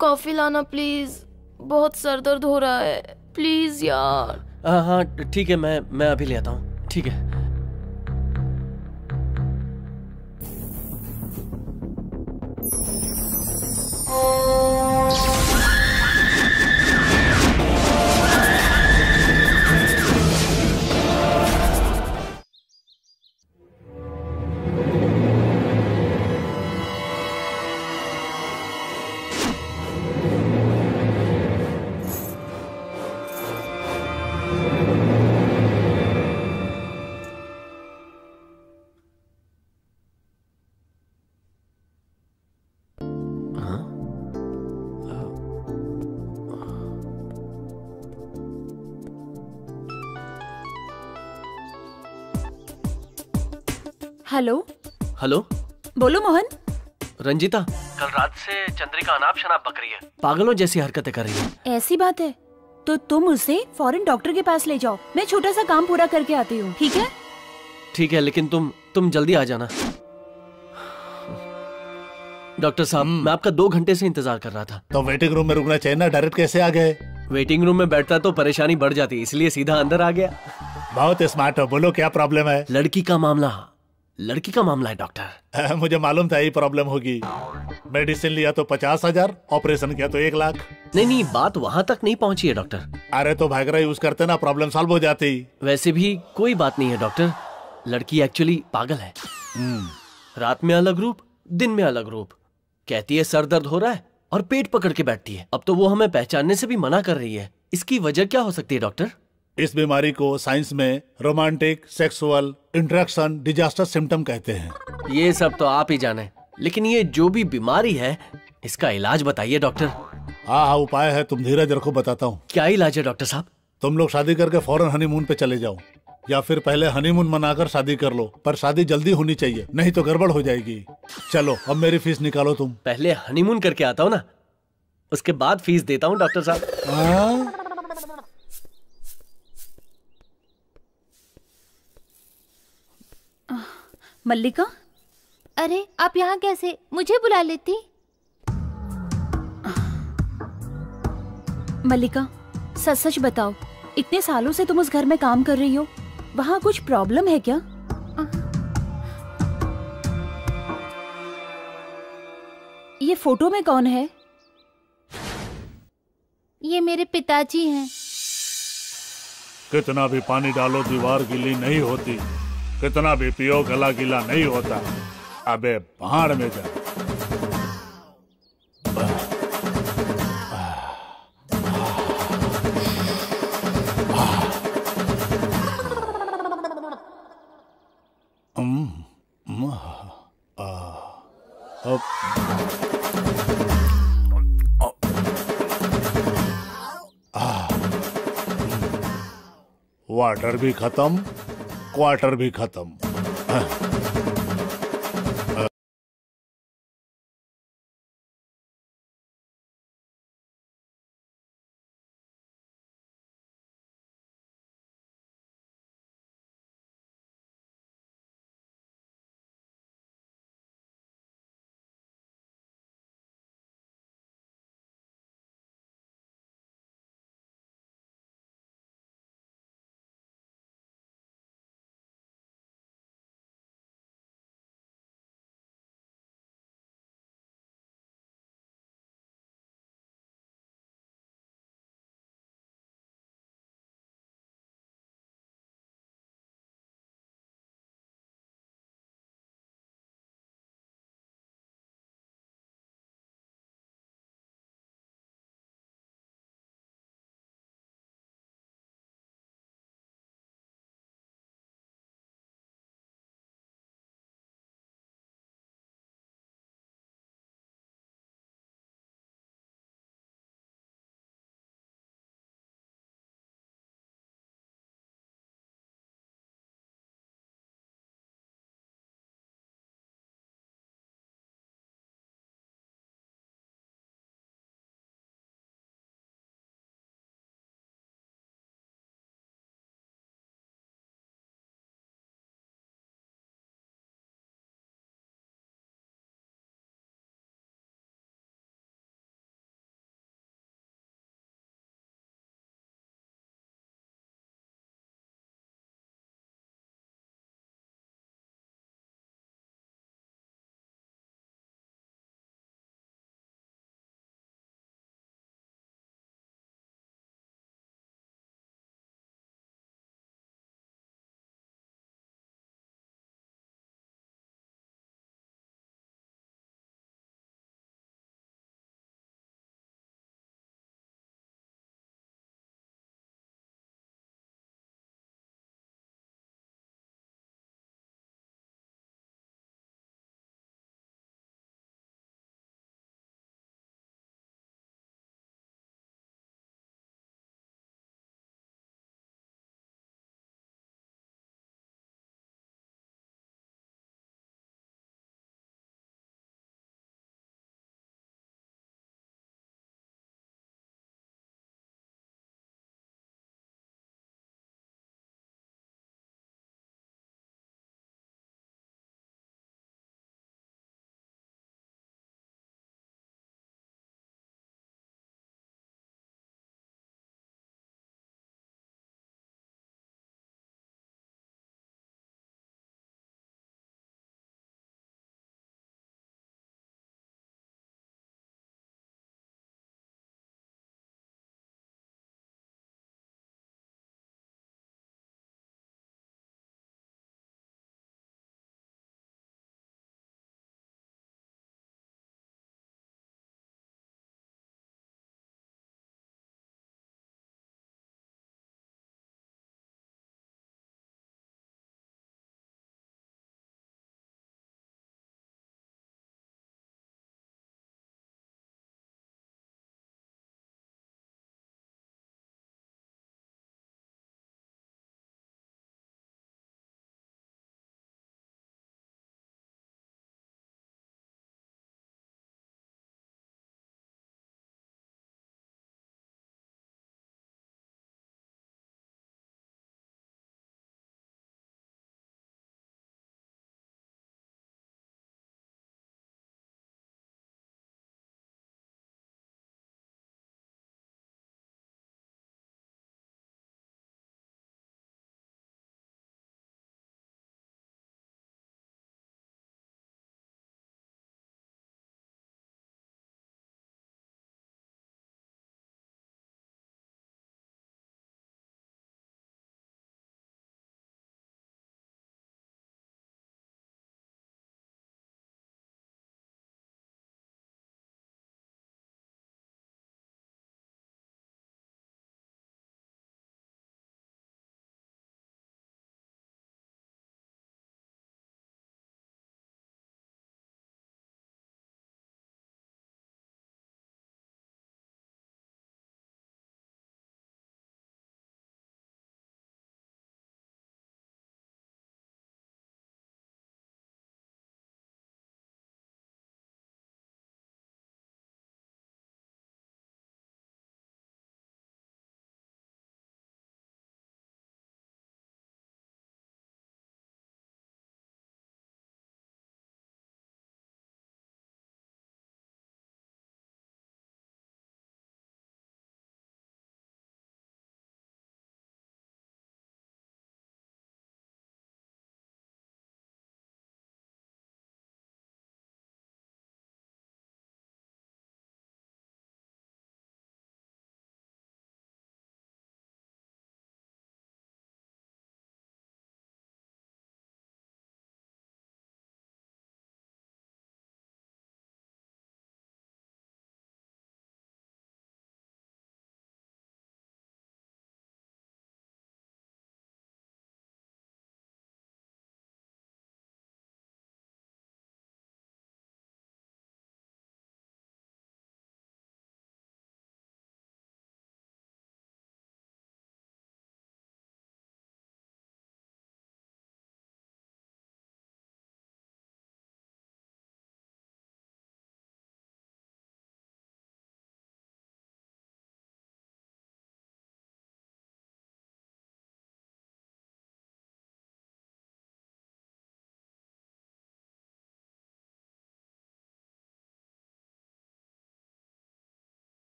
Speaker 3: कॉफ़ी लाना प्लीज़ बहुत सर दर्द हो रहा है. प्लीज़ यार.
Speaker 1: हाँ हाँ ठीक है, मैं मैं अभी ले आता हूँ. ठीक है.
Speaker 6: हेलो।
Speaker 1: हेलो।
Speaker 6: बोलो मोहन।
Speaker 1: रंजिता। कल रात से चंद्रिका अनाप शनाप बक रही है। पागलों जैसी हरकतें कर रही है।
Speaker 6: ऐसी बात है? तो तुम उसे फॉरेन डॉक्टर के पास ले जाओ। मैं छोटा सा काम पूरा करके आती हूँ ठीक है?
Speaker 1: ठीक है लेकिन तुम तुम जल्दी आ जाना। डॉक्टर साहब मैं आपका दो घंटे से इंतज़ार कर रहा था।
Speaker 8: तो वेटिंग रूम में रुकना चाहिए ना? डायरेक्ट कैसे आ गए?
Speaker 1: वेटिंग रूम में बैठता तो परेशानी बढ़ जाती इसलिए सीधा अंदर आ गया।
Speaker 8: बहुत स्मार्ट हो बोलो क्या प्रॉब्लम है?
Speaker 1: लड़की का मामला। लड़की का मामला है डॉक्टर
Speaker 8: मुझे मालूम था यही प्रॉब्लम होगी। मेडिसिन लिया तो पचास हज़ार ऑपरेशन किया तो एक लाख।
Speaker 1: नहीं नहीं बात वहाँ तक नहीं पहुँची है डॉक्टर
Speaker 8: अरे तो भागरा यूज़ करते ना प्रॉब्लम सॉल्व हो जाती।
Speaker 1: वैसे भी कोई बात नहीं है डॉक्टर लड़की एक्चुअली पागल है। रात में अलग रूप दिन में अलग रूप। कहती है सर दर्द हो रहा है और पेट पकड़ के बैठती है। अब तो वो हमें पहचानने से भी मना कर रही है। इसकी वजह क्या हो सकती है डॉक्टर
Speaker 8: इस बीमारी को साइंस में romantic sexual interaction disaster symptom कहते हैं।
Speaker 1: ये सब तो आप ही जाने। लेकिन ये जो भी बीमारी है इसका इलाज बताइए डॉक्टर।
Speaker 8: हाँ हाँ उपाय है तुम धीरज रखो बताता हूँ।
Speaker 1: क्या इलाज है डॉक्टर साहब?
Speaker 8: तुम लोग शादी करके फ़ौरन हनीमून पे चले जाओ। या फिर पहले हनीमून मनाकर शादी कर लो पर शादी जल्दी होनी चाहिए नहीं तो गड़बड़ हो जाएगी। चलो अब मेरी फ़ीस निकालो तुम।
Speaker 1: पहले हनीमून करके आता हूँ ना उसके बाद फ़ीस देता हूँ डॉक्टर साहब।
Speaker 6: मल्लिका?
Speaker 5: अरे आप यहाँ कैसे? मुझे बुला लेती।
Speaker 6: मल्लिका सच सच बताओ इतने सालों से तुम उस घर में काम कर रही हो वहाँ कुछ प्रॉब्लम है क्या? ये फ़ोटो में कौन है?
Speaker 5: ये मेरे पिताजी हैं।
Speaker 8: कितना भी पानी डालो दीवार गीली नहीं होती। कितना भी पियो गला गीला नहीं होता। अबे भाड़ में जा। वाटर भी खत्म। क्वार्टर भी खत्म।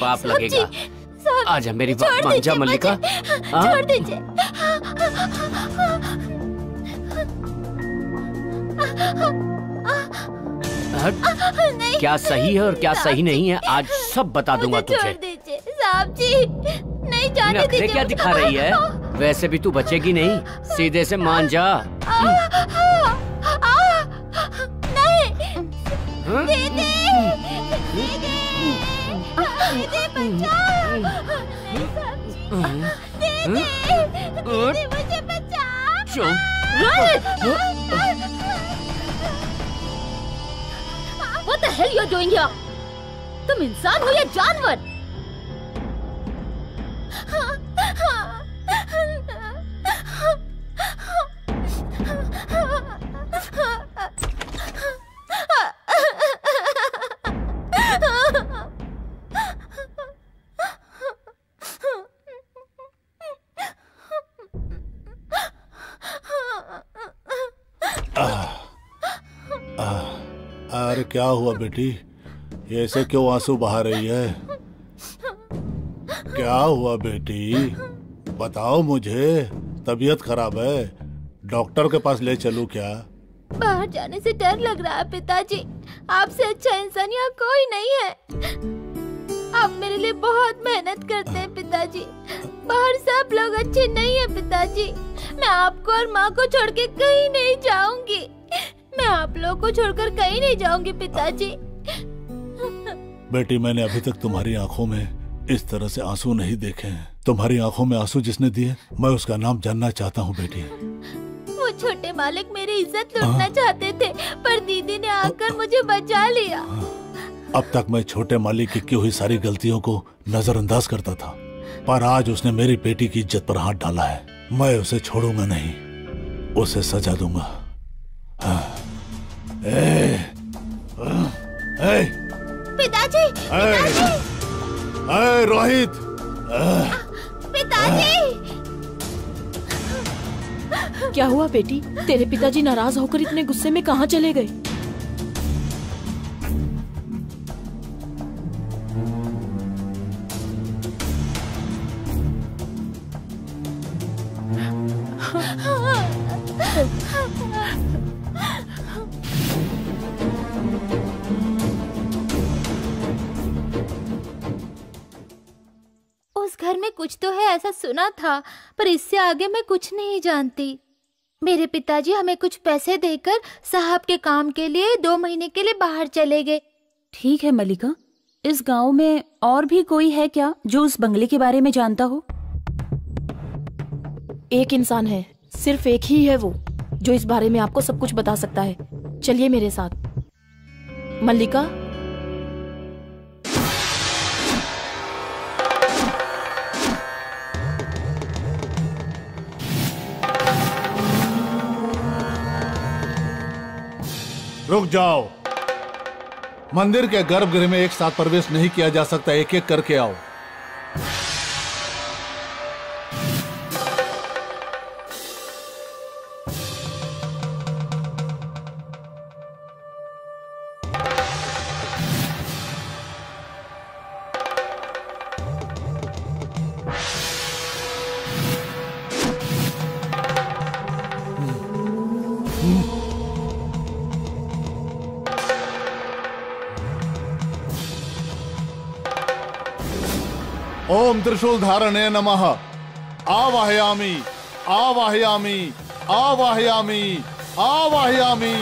Speaker 9: पाप लगेगा।
Speaker 5: जी, साहब,
Speaker 9: आजा मेरी बात मान जा मल्लिका। हाँ?
Speaker 5: छोड़ दीजिए।
Speaker 9: क्या सही है और क्या सही नहीं है? आज सब बता दूँगा तुझे।
Speaker 5: साहब जी। नहीं जाने दीजिए
Speaker 9: क्या दिखा रही है? वैसे भी तू बचेगी नहीं। सीधे से मान जा
Speaker 5: आ, आ, आ, नहीं।
Speaker 9: हाँ?
Speaker 5: दीदी दीदी दीदी बचाओ। दीदी दीदी मुझे बचाओ। What the hell you're doing here? तुम इंसान हो या जानवर?
Speaker 8: क्या हुआ बेटी? ये ऐसे क्यों आँसू बहा रही है? क्या हुआ बेटी? बताओ मुझे। तबीयत खराब है। डॉक्टर के पास ले चलूँ क्या?
Speaker 5: बाहर जाने से डर लग रहा है पिताजी। आपसे अच्छा इंसान यहाँ कोई नहीं है। आप मेरे लिए बहुत मेहनत करते हैं पिताजी। बाहर सब लोग अच्छे नहीं है पिताजी। मैं आपको और माँ को छोड़ के कहीं नहीं जाऊँगी। मैं आप लोगों को छोड़कर कहीं नहीं जाऊँगी पिताजी।
Speaker 8: बेटी मैंने अभी तक तुम्हारी आँखों में इस तरह से आँसू नहीं देखे हैं। तुम्हारी आँखों में आँसू जिसने दिए मैं उसका नाम जानना चाहता हूँ बेटी।
Speaker 5: वो छोटे मालिक मेरी इज़्ज़त लूटना चाहते थे पर दीदी ने आकर मुझे बचा लिया।
Speaker 8: अब तक मैं छोटे मालिक की की हुई सारी गलतियों को नजरअंदाज करता था पर आज उसने मेरी बेटी की इज़्ज़त पर हाथ डाला है। मैं उसे छोड़ूँगा नहीं उसे सजा दूँगा। हाँ। ए, ए,
Speaker 5: पिताजी!
Speaker 8: ए, ए, रोहित
Speaker 5: पिताजी!
Speaker 3: क्या हुआ बेटी? तेरे पिताजी नाराज़ होकर इतने गुस्से में कहाँ चले गए?
Speaker 5: घर में कुछ तो है ऐसा सुना था पर इससे आगे मैं कुछ नहीं जानती। मेरे पिताजी हमें कुछ पैसे देकर साहब के काम के लिए दो महीने के लिए बाहर चले गए।
Speaker 6: ठीक है मलिका इस गाँव में और भी कोई है क्या जो उस बंगले के बारे में जानता हो?
Speaker 3: एक इंसान है सिर्फ़ एक ही है वो जो इस बारे में आपको सब कुछ बता सकता है। चलिए मेरे साथ। मल्लिका
Speaker 8: रुक जाओ। मंदिर के गर्भगृह में एक साथ प्रवेश नहीं किया जा सकता एक एक करके आओ। ओम त्रिशूल धारणे नमः। आवाहयामि आवाहयामि आवाहयामि आवाहयामि।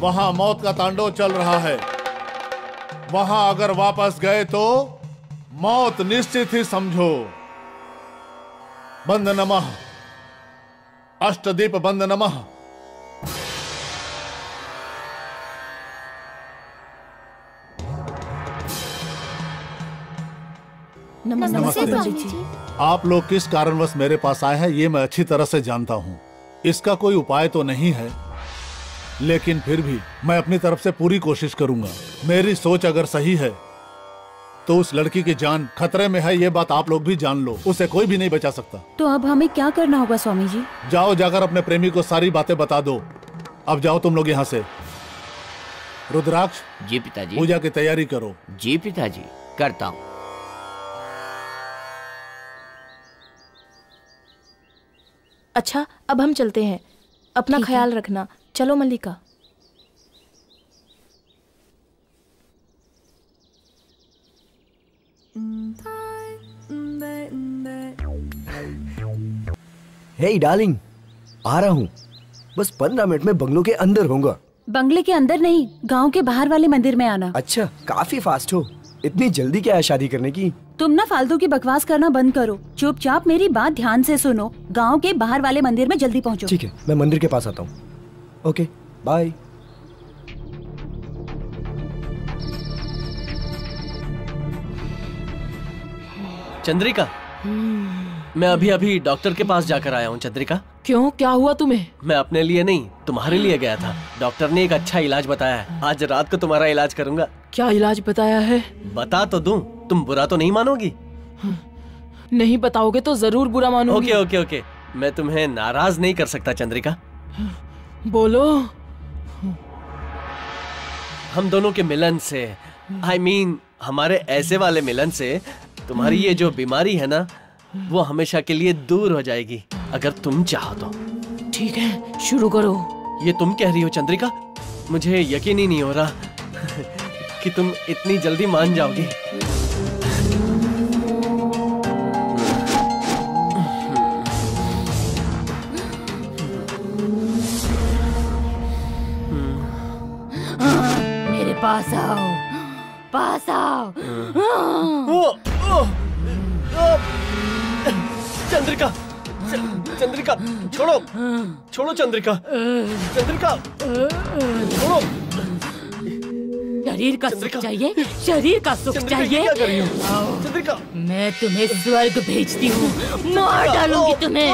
Speaker 8: वहाँ मौत का तांडव चल रहा है। वहाँ अगर वापस गए तो मौत निश्चित ही समझो। बंद नमः। अष्टदीप बंद नमः।
Speaker 3: नमस्ते,
Speaker 8: नमस्ते।
Speaker 3: पंडित जी।
Speaker 8: आप लोग किस कारणवश मेरे पास आए हैं ये मैं अच्छी तरह से जानता हूँ। इसका कोई उपाय तो नहीं है लेकिन फिर भी मैं अपनी तरफ़ से पूरी कोशिश करूँगा। मेरी सोच अगर सही है तो उस लड़की की जान खतरे में है ये बात आप लोग भी जान लो। उसे कोई भी नहीं बचा सकता।
Speaker 6: तो अब हमें क्या करना होगा स्वामी जी?
Speaker 8: जाओ जाकर अपने प्रेमी को सारी बातें बता दो। अब जाओ तुम लोग यहाँ से। रुद्राक्ष
Speaker 9: जी पिताजी।
Speaker 8: पूजा की तैयारी करो।
Speaker 9: जी पिताजी करता हूँ।
Speaker 3: अच्छा अब हम चलते हैं। अपना
Speaker 6: ठीक है।
Speaker 3: ख्याल रखना। चलो मल्लिका।
Speaker 2: हे डार्लिंग आ रहा हूँ। बस पंद्रह मिनट में बंगलों के अंदर होऊँगा।
Speaker 6: बंगले के अंदर नहीं गाँव के बाहर वाले मंदिर में आना।
Speaker 2: अच्छा काफ़ी फास्ट हो। इतनी जल्दी क्या है शादी करने की?
Speaker 6: तुम ना फालतू की बकवास करना बंद करो। चुपचाप मेरी बात ध्यान से सुनो। गाँव के बाहर वाले मंदिर में जल्दी पहुंचो।
Speaker 2: ठीक है मैं मंदिर के पास आता हूँ। Okay bye.
Speaker 1: चंद्रिका मैं अभी अभी डॉक्टर के पास जाकर आया हूँ चंद्रिका।
Speaker 10: क्यों? क्या हुआ तुम्हें?
Speaker 1: मैं अपने लिए नहीं तुम्हारे लिए गया था। डॉक्टर ने एक अच्छा इलाज बताया है। आज रात को तुम्हारा इलाज करूँगा।
Speaker 10: क्या इलाज बताया है?
Speaker 1: बता तो दूँ तुम बुरा तो नहीं मानोगी?
Speaker 10: नहीं बताओगे तो ज़रूर बुरा मानूँगी।
Speaker 1: Okay okay okay. मैं तुम्हें नाराज़ नहीं कर सकता चंद्रिका।
Speaker 10: बोलो।
Speaker 1: हम दोनों के मिलन से आई I मीन mean, हमारे ऐसे वाले मिलन से तुम्हारी ये जो बीमारी है ना वो हमेशा के लिए दूर हो जाएगी अगर तुम चाहो तो।
Speaker 10: ठीक है शुरू करो।
Speaker 1: ये तुम कह रही हो चंद्रिका? मुझे यकीन ही नहीं हो रहा। कि तुम इतनी जल्दी मान जाओगी।
Speaker 5: मेरे पास आओ पास आओ।
Speaker 1: ओ, ओ, ओ, चंद्रिका चंद्रिका छोड़ो छोड़ो चंद्रिका चंद्रिका छोड़ो।
Speaker 5: शरीर का सुख चाहिए शरीर का सुख चाहिए।
Speaker 1: क्या कर रही हो? चंद्रिका।
Speaker 5: मैं तुम्हें स्वर्ग भेजती हूँ। मार डालूँगी तुम्हें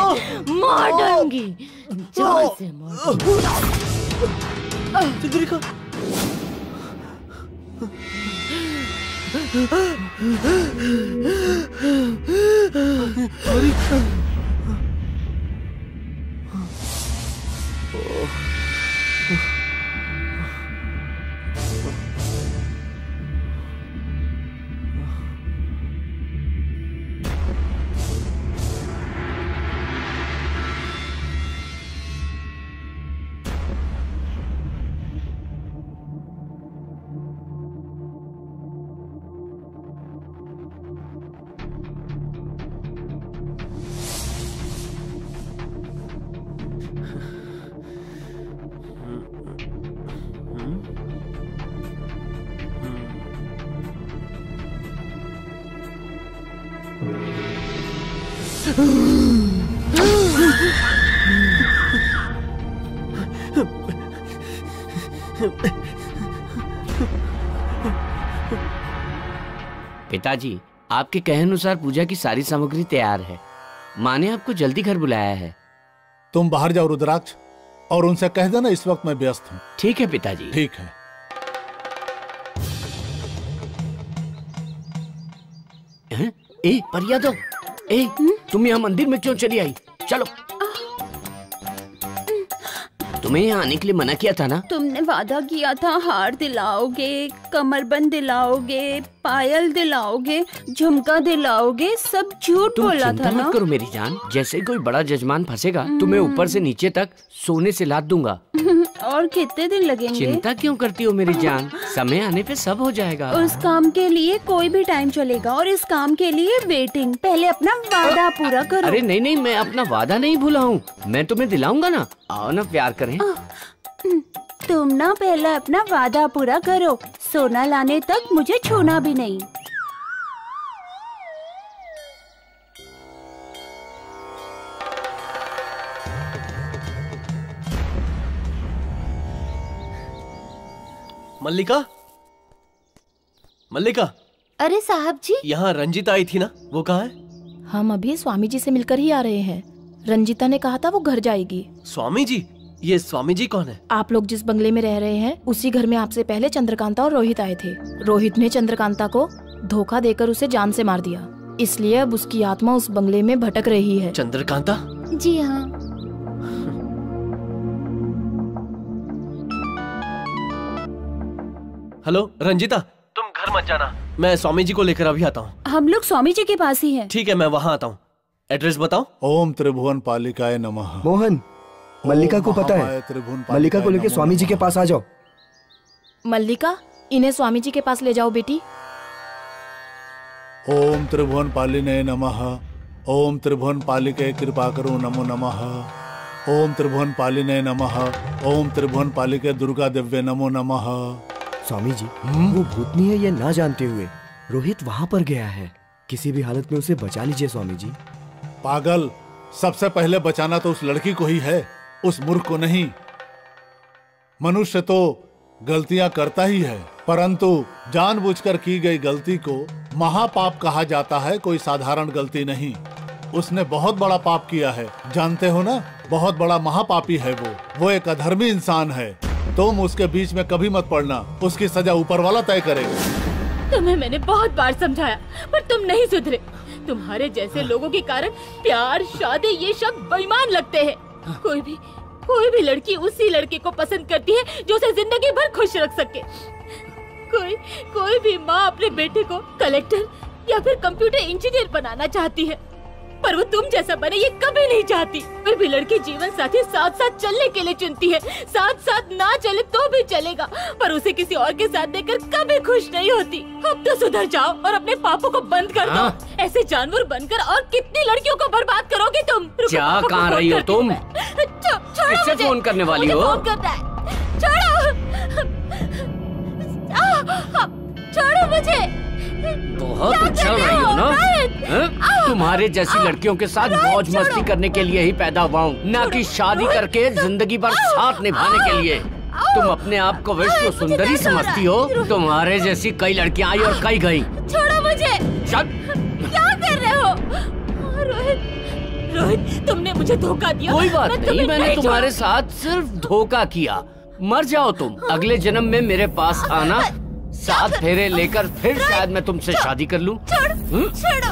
Speaker 5: मार डालूँगी। जान से मार
Speaker 1: चंद्रिका।
Speaker 9: पिताजी आपके कहे अनुसार पूजा की सारी सामग्री तैयार है। माँ ने आपको जल्दी घर बुलाया है।
Speaker 8: तुम बाहर जाओ रुद्राक्ष और उनसे कह देना इस वक्त मैं व्यस्त हूँ।
Speaker 9: ठीक है पिताजी।
Speaker 8: ठीक है।
Speaker 9: ए परिया दो ए तुम यहाँ मंदिर में क्यों चली आई? चलो। तुम्हें यहाँ आने के लिए मना किया था ना?
Speaker 6: तुमने वादा किया था हार दिलाओगे कमरबंद दिलाओगे पायल दिलाओगे झुमका दिलाओगे सब झूठ बोला था ना?
Speaker 9: करो मेरी जान। जैसे कोई बड़ा जजमान फंसेगा तुम्हें ऊपर से नीचे तक सोने से लाद दूँगा।
Speaker 6: और कितने दिन लगेंगे?
Speaker 9: चिंता क्यों करती हो मेरी जान? समय आने पे सब हो जाएगा।
Speaker 6: उस काम के लिए कोई भी टाइम चलेगा और इस काम के लिए वेटिंग पहले अपना वादा पूरा करो।
Speaker 9: अरे नहीं नहीं मैं अपना वादा नहीं भूला हूँ। मैं तुम्हें दिलाऊँगा ना? आओ ना प्यार करें।
Speaker 6: तुम ना पहले अपना वादा पूरा करो। सोना लाने तक मुझे छूना भी नहीं।
Speaker 1: मल्लिका? मल्लिका?
Speaker 3: अरे साहब जी।
Speaker 1: यहाँ रंजिता आई थी ना? वो कहाँ है?
Speaker 3: हम अभी स्वामी जी से मिलकर ही आ रहे हैं। रंजिता ने कहा था वो घर जाएगी।
Speaker 1: स्वामी जी? ये स्वामी जी कौन है?
Speaker 3: आप लोग जिस बंगले में रह रहे हैं उसी घर में आपसे पहले चंद्रकांता और रोहित आए थे। रोहित ने चंद्रकांता को धोखा देकर उसे जान से मार दिया। इसलिए अब उसकी आत्मा उस बंगले में भटक रही है।
Speaker 1: चंद्रकांता?
Speaker 5: जी हाँ।
Speaker 1: हेलो रंजिता तुम घर मत जाना। मैं स्वामी जी को लेकर अभी आता हूँ।
Speaker 6: हम लोग स्वामी जी के पास ही हैं।
Speaker 1: ठीक है मैं वहाँ आता हूँ। एड्रेस बताओ।
Speaker 8: ओम त्रिभुवन पालिकाय नमः।
Speaker 2: मोहन मल्लिका को पता है। मल्लिका को
Speaker 8: पालिकाय
Speaker 2: लेके
Speaker 8: नमो।
Speaker 2: स्वामी जी के पास आ जाओ।
Speaker 3: मल्लिका इन्हें स्वामी जी के पास ले जाओ बेटी।
Speaker 8: ओम त्रिभुवन पालिने नमः। ओम त्रिभुवन पालिके कृपा करो नमो नमः। ओम त्रिभुवन पाली पालिने नमः। ओम त्रिभुवन पालिके दुर्गा दिव्य नमो नमः।
Speaker 2: स्वामी जी वो भूतनी है ये ना जानते हुए, रोहित वहाँ पर गया है। किसी भी हालत में उसे बचा लीजिए स्वामी जी
Speaker 8: पागल, सबसे पहले बचाना तो उस लड़की को ही है, उस मूर्ख को नहीं। मनुष्य तो गलतियाँ करता ही है, परंतु जानबूझकर की गई गलती को महापाप कहा जाता है, कोई साधारण गलती नहीं। उसने बहुत बड़ा पाप किया है, जानते हो ना? बहुत बड़ा महापापी है वो वो एक अधर्मी इंसान है। तुम उसके बीच में कभी मत पड़ना। उसकी सजा ऊपर वाला तय करेगा।
Speaker 7: तुम्हें मैंने बहुत बार समझाया, पर तुम नहीं सुधरे। तुम्हारे जैसे लोगों के कारण प्यार, शादी, ये शब्द बेईमान लगते हैं। कोई भी कोई भी लड़की उसी लड़के को पसंद करती है, जो उसे ज़िंदगी भर खुश रख सके। कोई कोई भी माँ अपने बेटे को कलेक्टर या फिर कंप्यूटर इंजीनियर बनाना चाहती है। पर वो तुम जैसा बने ये कभी नहीं चाहती। कोई भी लड़की जीवन साथी साथ साथ चलने के लिए चुनती है। साथ साथ ना चले तो भी चलेगा। पर उसे किसी और के साथ देखकर कभी खुश नहीं होती। अब तो सुधर जाओ और अपने पापों को बंद कर दो।
Speaker 9: हाँ।
Speaker 7: ऐसे जानवर बनकर और कितनी लड़कियों को बर्बाद करोगे तुम? रुको,
Speaker 9: जा,
Speaker 7: पापा को
Speaker 9: कहाँ रही हो तुम? फ़ोन करने वाली हो?
Speaker 7: फ़ोन है। छोड़ो। छोड़ो मुझे।
Speaker 9: बहुत
Speaker 7: कर रही
Speaker 9: हो
Speaker 7: हो,
Speaker 9: ना? तुम्हारे जैसी लड़कियों के साथ मौज मस्ती करने के लिए ही पैदा हुआ हूँ। न कि शादी करके ज़िंदगी भर साथ निभाने के लिए। तुम अपने आप को विश्व सुंदरी
Speaker 7: हो
Speaker 9: समझती
Speaker 7: हो।
Speaker 9: तुम्हारे जैसी कई लड़कियाँ आई और कई गई।
Speaker 7: छोड़ो मुझे। क्या कर रहे हो? रोहित। रोहित तुमने मुझे धोखा दिया।
Speaker 9: कोई बात
Speaker 7: मैं
Speaker 9: नहीं मैंने तुम्हारे साथ सिर्फ़ धोखा किया। मर जाओ तुम। अगले जन्म में मेरे पास आना। सात फेरे लेकर फिर शायद मैं तुमसे शादी कर लूँ हम्म?
Speaker 7: छोड़ो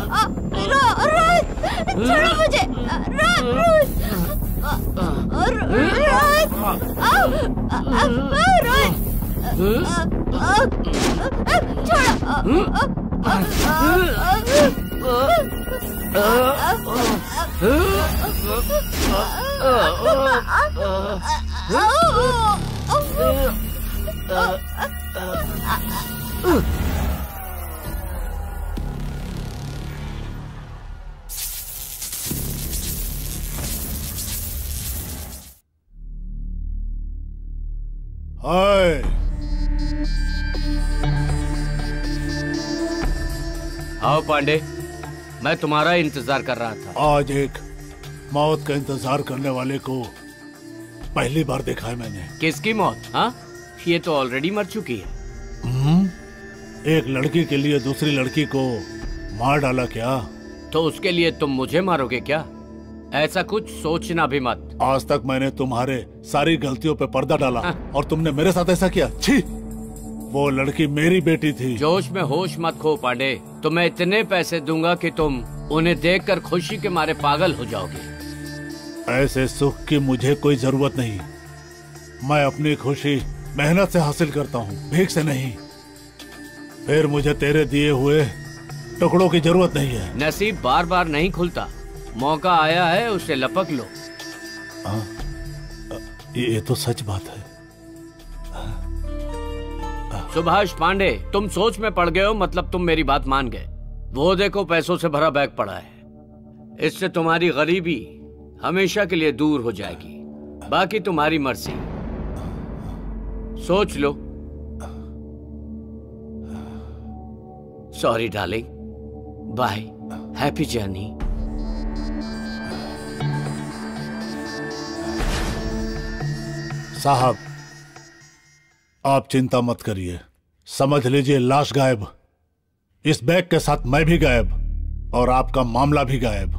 Speaker 7: छोड़ो मुझे छोड़ो
Speaker 8: हाय
Speaker 9: आओ पांडे मैं तुम्हारा इंतज़ार कर रहा था।
Speaker 8: आज एक मौत का इंतज़ार करने वाले को पहली बार देखा है मैंने।
Speaker 9: किसकी मौत हाँ? ये तो ऑलरेडी मर चुकी है।
Speaker 8: हम्म? एक लड़की के लिए दूसरी लड़की को मार डाला क्या?
Speaker 9: तो उसके लिए तुम मुझे मारोगे क्या? ऐसा कुछ सोचना भी मत।
Speaker 8: आज तक मैंने तुम्हारे सारी गलतियों पे पर्दा डाला हाँ। और तुमने मेरे साथ ऐसा किया। छी! वो लड़की मेरी बेटी थी।
Speaker 9: जोश में होश मत खो पांडे। तो मैं इतने पैसे दूँगा कि तुम उन्हें देखकर खुशी के मारे पागल हो जाओगे।
Speaker 8: ऐसे सुख की मुझे कोई ज़रूरत नहीं। मैं अपनी खुशी मेहनत से हासिल करता हूँ भीख से नहीं। फिर मुझे तेरे दिए हुए टुकड़ों की ज़रूरत नहीं है।
Speaker 9: नसीब बार बार नहीं खुलता। मौका आया है उसे लपक लो।
Speaker 8: हाँ, ये ये तो सच बात है।
Speaker 9: सुभाष पांडे तुम सोच में पड़ गए हो मतलब तुम मेरी बात मान गए। वो देखो पैसों से भरा बैग पड़ा है। इससे तुम्हारी गरीबी हमेशा के लिए दूर हो जाएगी। बाकी तुम्हारी मर्ज़ी। सोच लो। Sorry darling bye happy journey
Speaker 8: साहब, आप चिंता मत करिए। समझ लीजिए लाश गायब। इस बैग के साथ मैं भी गायब और आपका मामला भी गायब।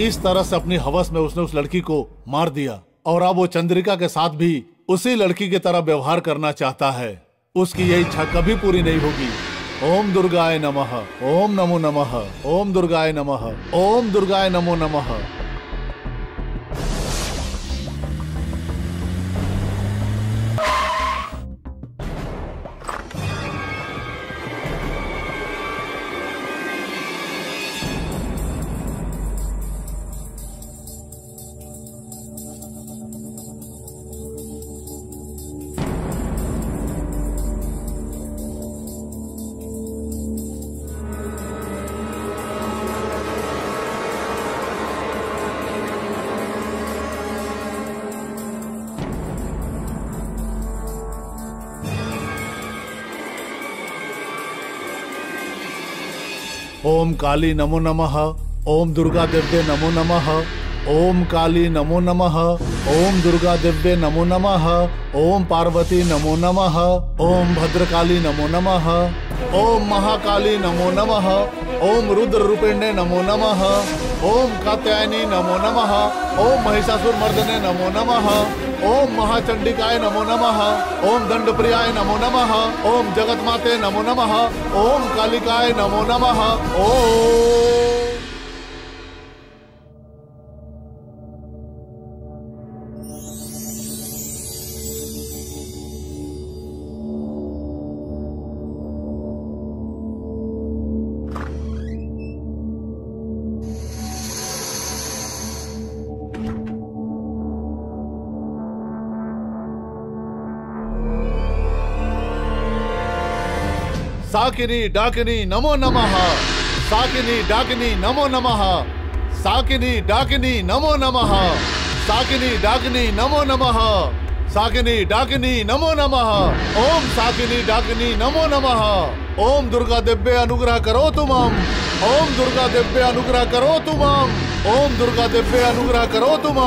Speaker 8: इस तरह से अपनी हवस में उसने उस लड़की को मार दिया। और अब वो चंद्रिका के साथ भी उसी लड़की की तरह व्यवहार करना चाहता है। उसकी ये इच्छा कभी पूरी नहीं होगी। ओम दुर्गाय नमः, ओम नमो नमः, ओम दुर्गाय नमः, ओम दुर्गाय नमो नमः। काली नमो नमः ओम दुर्गा दिव्य नमो नमः ओम काली नमो नमः ओम दुर्गा दिव्य नमो नमः ओम पार्वती नमो नमः ओम भद्रकाली नमो नमः ओम महाकाली नमो नमः ओम रुद्र रूपिण्य नमो नमः ओम कात्यायनी नमो नमः ओम महिषासुर मर्दने नमो नमः ओम महाचंडिकाय नमो नमः, ओम दंडप्रियाय नमो नमः, ओम जगत माते नमो नमः, ओम कालिकाय नमो नमः ओम साकिनी डाकिनी नमो नमः साकिनी डाकिनी नमो नमः साकिनी डाकिनी नमो नमः साकिनी डाकिनी नमो नमः साकिनी डाकिनी नमो नमः ओम साकिनी डाकिनी नमो नमः ओम दुर्गा दिव्य अनुग्रह करो तुम ओम दुर्गा दिव्य अनुग्रह करो तुम ओम दुर्गा दिव्य अनुग्रह करो तुम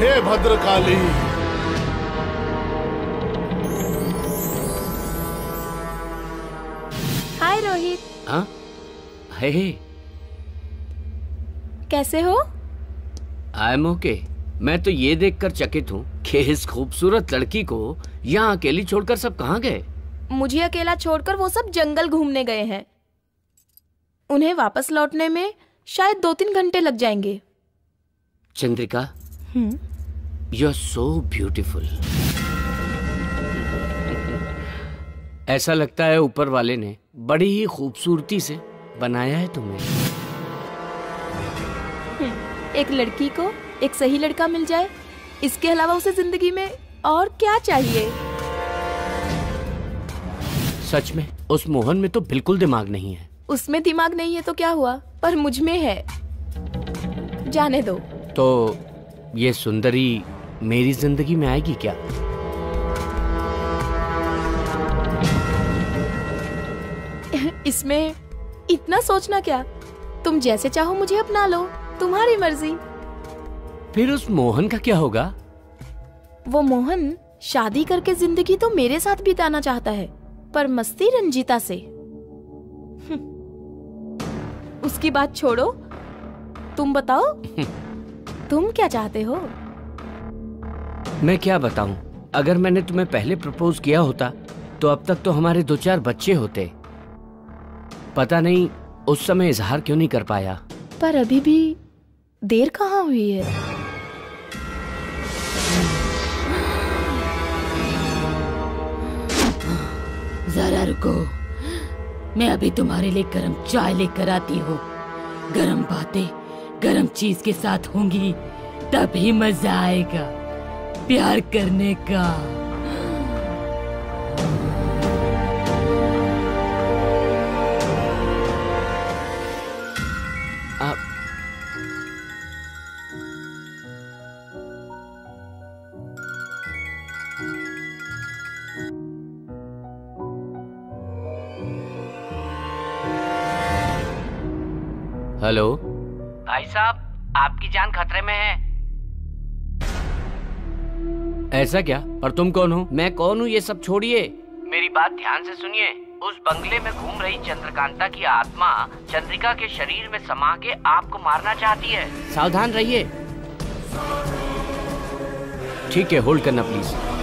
Speaker 8: हे भद्रकाली
Speaker 3: हाय रोहित?
Speaker 9: हाँ? हे
Speaker 3: कैसे हो?
Speaker 9: आई एम ओके मैं तो ये देखकर चकित हूँ कि इस खूबसूरत लड़की को यहाँ अकेली छोड़कर सब कहाँ गए?
Speaker 3: मुझे अकेला छोड़कर वो सब जंगल घूमने गए हैं। उन्हें वापस लौटने में शायद दो तीन घंटे लग जाएँगे।
Speaker 9: Chandrika? You are so beautiful ऐसा लगता है ऊपर वाले ने बड़ी ही खूबसूरती से बनाया है तुम्हें।
Speaker 3: एक लड़की को एक सही लड़का मिल जाए इसके अलावा उसे ज़िंदगी में और क्या चाहिए?
Speaker 9: सच में उस मोहन में तो बिल्कुल दिमाग नहीं है।
Speaker 3: उसमें दिमाग नहीं है तो क्या हुआ? पर मुझमें है। जाने दो।
Speaker 9: तो ये सुंदरी मेरी ज़िंदगी में आएगी क्या?
Speaker 3: इसमें इतना सोचना क्या? तुम जैसे चाहो मुझे अपना लो तुम्हारी मर्ज़ी।
Speaker 9: फिर उस मोहन का क्या होगा?
Speaker 3: वो मोहन शादी करके ज़िंदगी तो मेरे साथ बिताना चाहता है पर मस्ती रंजीता से। हम्म। उसकी बात छोड़ो। तुम बताओ। तुम क्या चाहते हो?
Speaker 9: मैं क्या बताऊँ? अगर मैंने तुम्हें पहले प्रपोज किया होता तो अब तक तो हमारे दो चार बच्चे होते। पता नहीं उस समय इजहार क्यों नहीं कर पाया।
Speaker 3: पर अभी भी देर कहाँ हुई है?
Speaker 7: जरा रुको। मैं अभी तुम्हारे लिए गरम चाय लेकर आती हूँ। गरम बातें गरम चीज़ के साथ होंगी तभी मज़ा आएगा। प्यार करने का।
Speaker 9: हेलो?
Speaker 4: भाई साहब आपकी जान खतरे में है।
Speaker 9: ऐसा क्या? और तुम कौन हो? मैं कौन हूँ ये सब छोड़िए।
Speaker 4: मेरी बात ध्यान से सुनिए। उस बंगले में घूम रही चंद्रकांता की आत्मा चंद्रिका के शरीर में समा के आपको मारना चाहती है।
Speaker 9: सावधान रहिए। ठीक है होल्ड करना प्लीज़।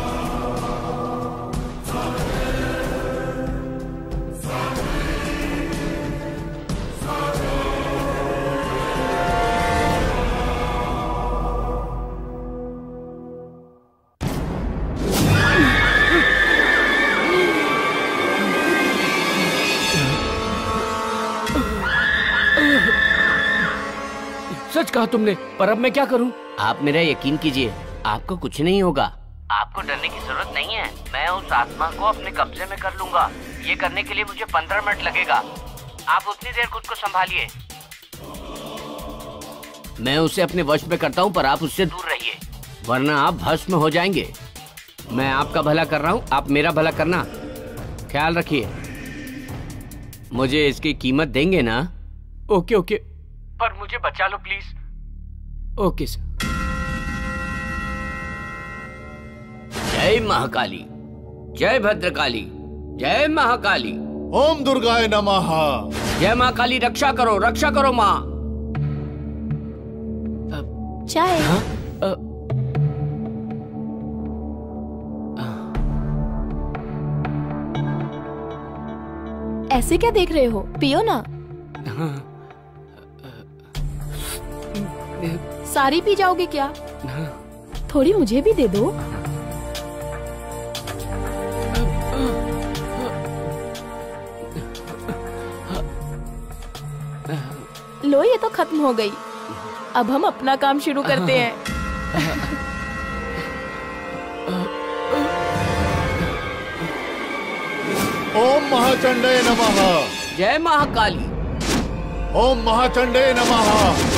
Speaker 9: कहा तुमने? पर अब मैं क्या करूँ?
Speaker 4: आप मेरा यकीन कीजिए आपको कुछ नहीं होगा। आपको डरने की ज़रूरत नहीं है। मैं उस आत्मा को अपने कब्जे में कर लूँगा। ये करने के लिए मुझे पंद्रह मिनट लगेगा। आप उतनी देर खुद को संभालिए।
Speaker 9: मैं उसे अपने वश में करता हूँ पर आप उससे दूर रहिए। वरना आप भस्म हो जाएँगे। मैं आपका भला कर रहा हूँ आप मेरा भला करना। ख्याल रखिए। मुझे इसकी कीमत देंगे ना? Okay okay. पर मुझे बचा लो प्लीज़। Okay sir.
Speaker 4: जय महाकाली जय भद्रकाली जय महाकाली।
Speaker 8: ओम दुर्गाय नमः।
Speaker 9: जय महाकाली रक्षा करो रक्षा करो माँ।
Speaker 3: चाय। ऐसे क्या देख रहे हो? पियो ना। सारी पी जाओगे क्या? थोड़ी मुझे भी दे दो। लो ये तो खत्म हो गई। अब हम अपना काम शुरू करते हैं।
Speaker 8: ओम महाचंडे नमः।
Speaker 9: जय महाकाली।
Speaker 8: ओम महाचंडे नमः।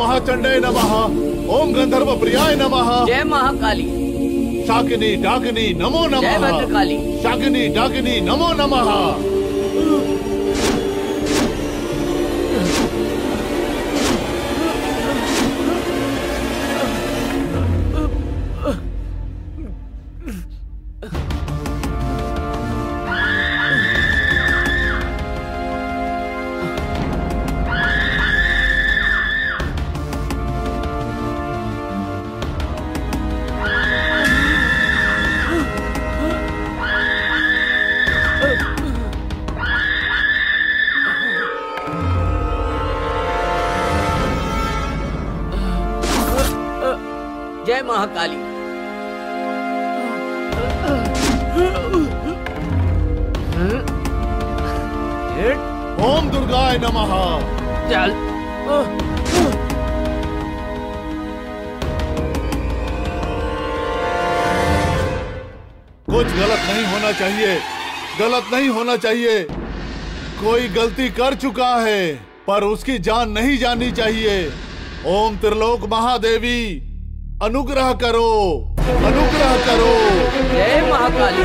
Speaker 8: महाचंडे नमः ओम गंधर्व प्रियाय नमः।
Speaker 9: जय महाकाली।
Speaker 8: शाकिनी डाकिनी नमो नमः। शाकिनी डाकिनी नमो नमः। नहीं होना चाहिए। कोई गलती कर चुका है, पर उसकी जान नहीं जानी चाहिए। ओम त्रिलोक महादेवी, अनुग्रह करो अनुग्रह करो।
Speaker 9: जय महाकाली।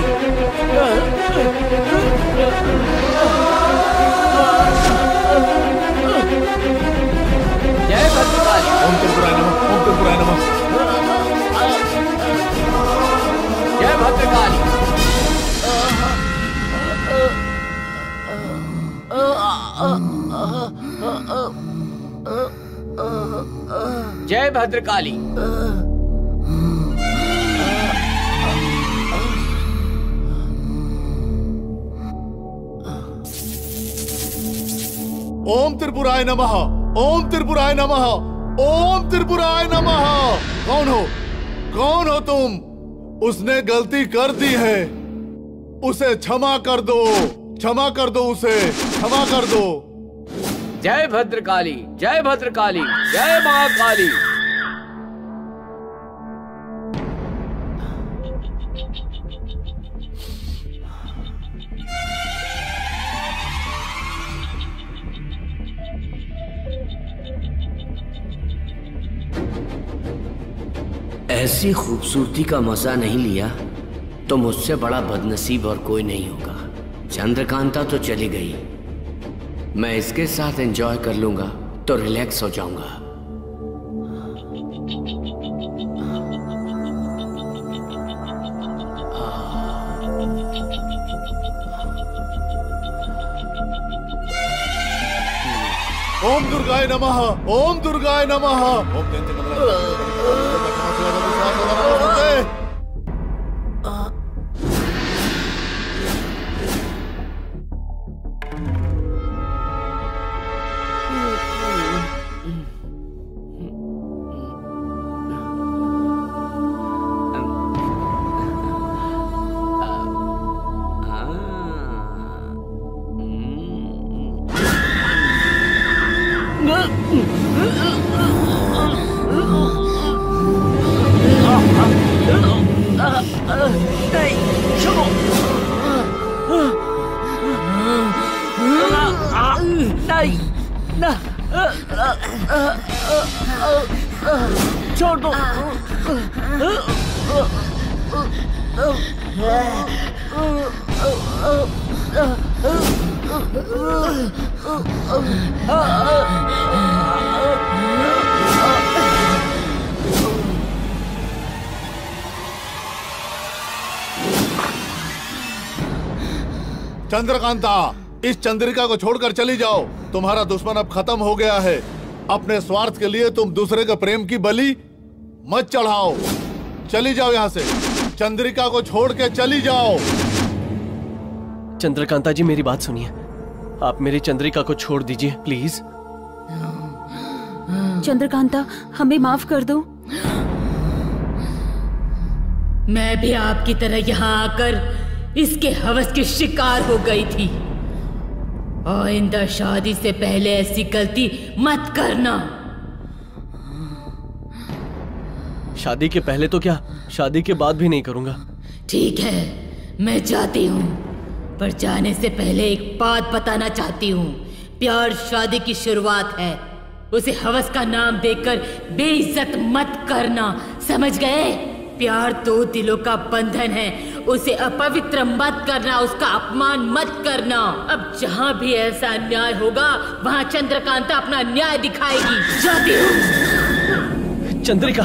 Speaker 9: भद्रकाली।
Speaker 8: ओम त्रिपुराय नमः ओम त्रिपुराय नमः ओम त्रिपुराय नमः। कौन हो? कौन हो तुम? उसने गलती कर दी है। उसे क्षमा कर दो। क्षमा कर दो उसे। क्षमा कर दो।
Speaker 9: जय भद्रकाली जय भद्रकाली जय महाकाली। ऐसी खूबसूरती का मज़ा नहीं लिया तो मुझसे बड़ा बदनसीब और कोई नहीं होगा। चंद्रकांता तो चली गई। मैं इसके साथ एंजॉय कर लूँगा तो रिलैक्स हो जाऊँगा।
Speaker 8: ओम दुर्गाय नमः, ओम दुर्गाय नमः। ओम चंद्रकांता इस चंद्रिका को छोड़कर चली जाओ। तुम्हारा दुश्मन अब खत्म हो गया है। अपने स्वार्थ के लिए तुम दूसरे के प्रेम की बलि मत चढ़ाओ। चली जाओ यहाँ से। चंद्रिका को छोड़ के चली जाओ।
Speaker 1: चंद्रकांता जी मेरी बात सुनिए। आप मेरी चंद्रिका को छोड़ दीजिए प्लीज़।
Speaker 6: चंद्रकांता हमें माफ़ कर दो।
Speaker 7: मैं भी आपकी तरह यहाँ आकर इसके हवस की शिकार हो गई थी। आइंदा शादी से पहले ऐसी गलती मत करना।
Speaker 1: शादी के पहले तो क्या शादी के बाद भी नहीं करूँगा?
Speaker 7: ठीक है मैं जाती हूँ पर जाने से पहले एक बात बताना चाहती हूँ। प्यार शादी की शुरुआत है। उसे हवस का नाम देकर बेइज्जत मत करना। समझ गए? प्यार दो दिलों का बंधन है। उसे अपवित्र मत करना, उसका अपमान मत करना। अब जहाँ भी ऐसा अन्याय होगा, वहाँ चंद्रकांता अपना न्याय दिखाएगी। जाती हूँ।
Speaker 1: चंद्रिका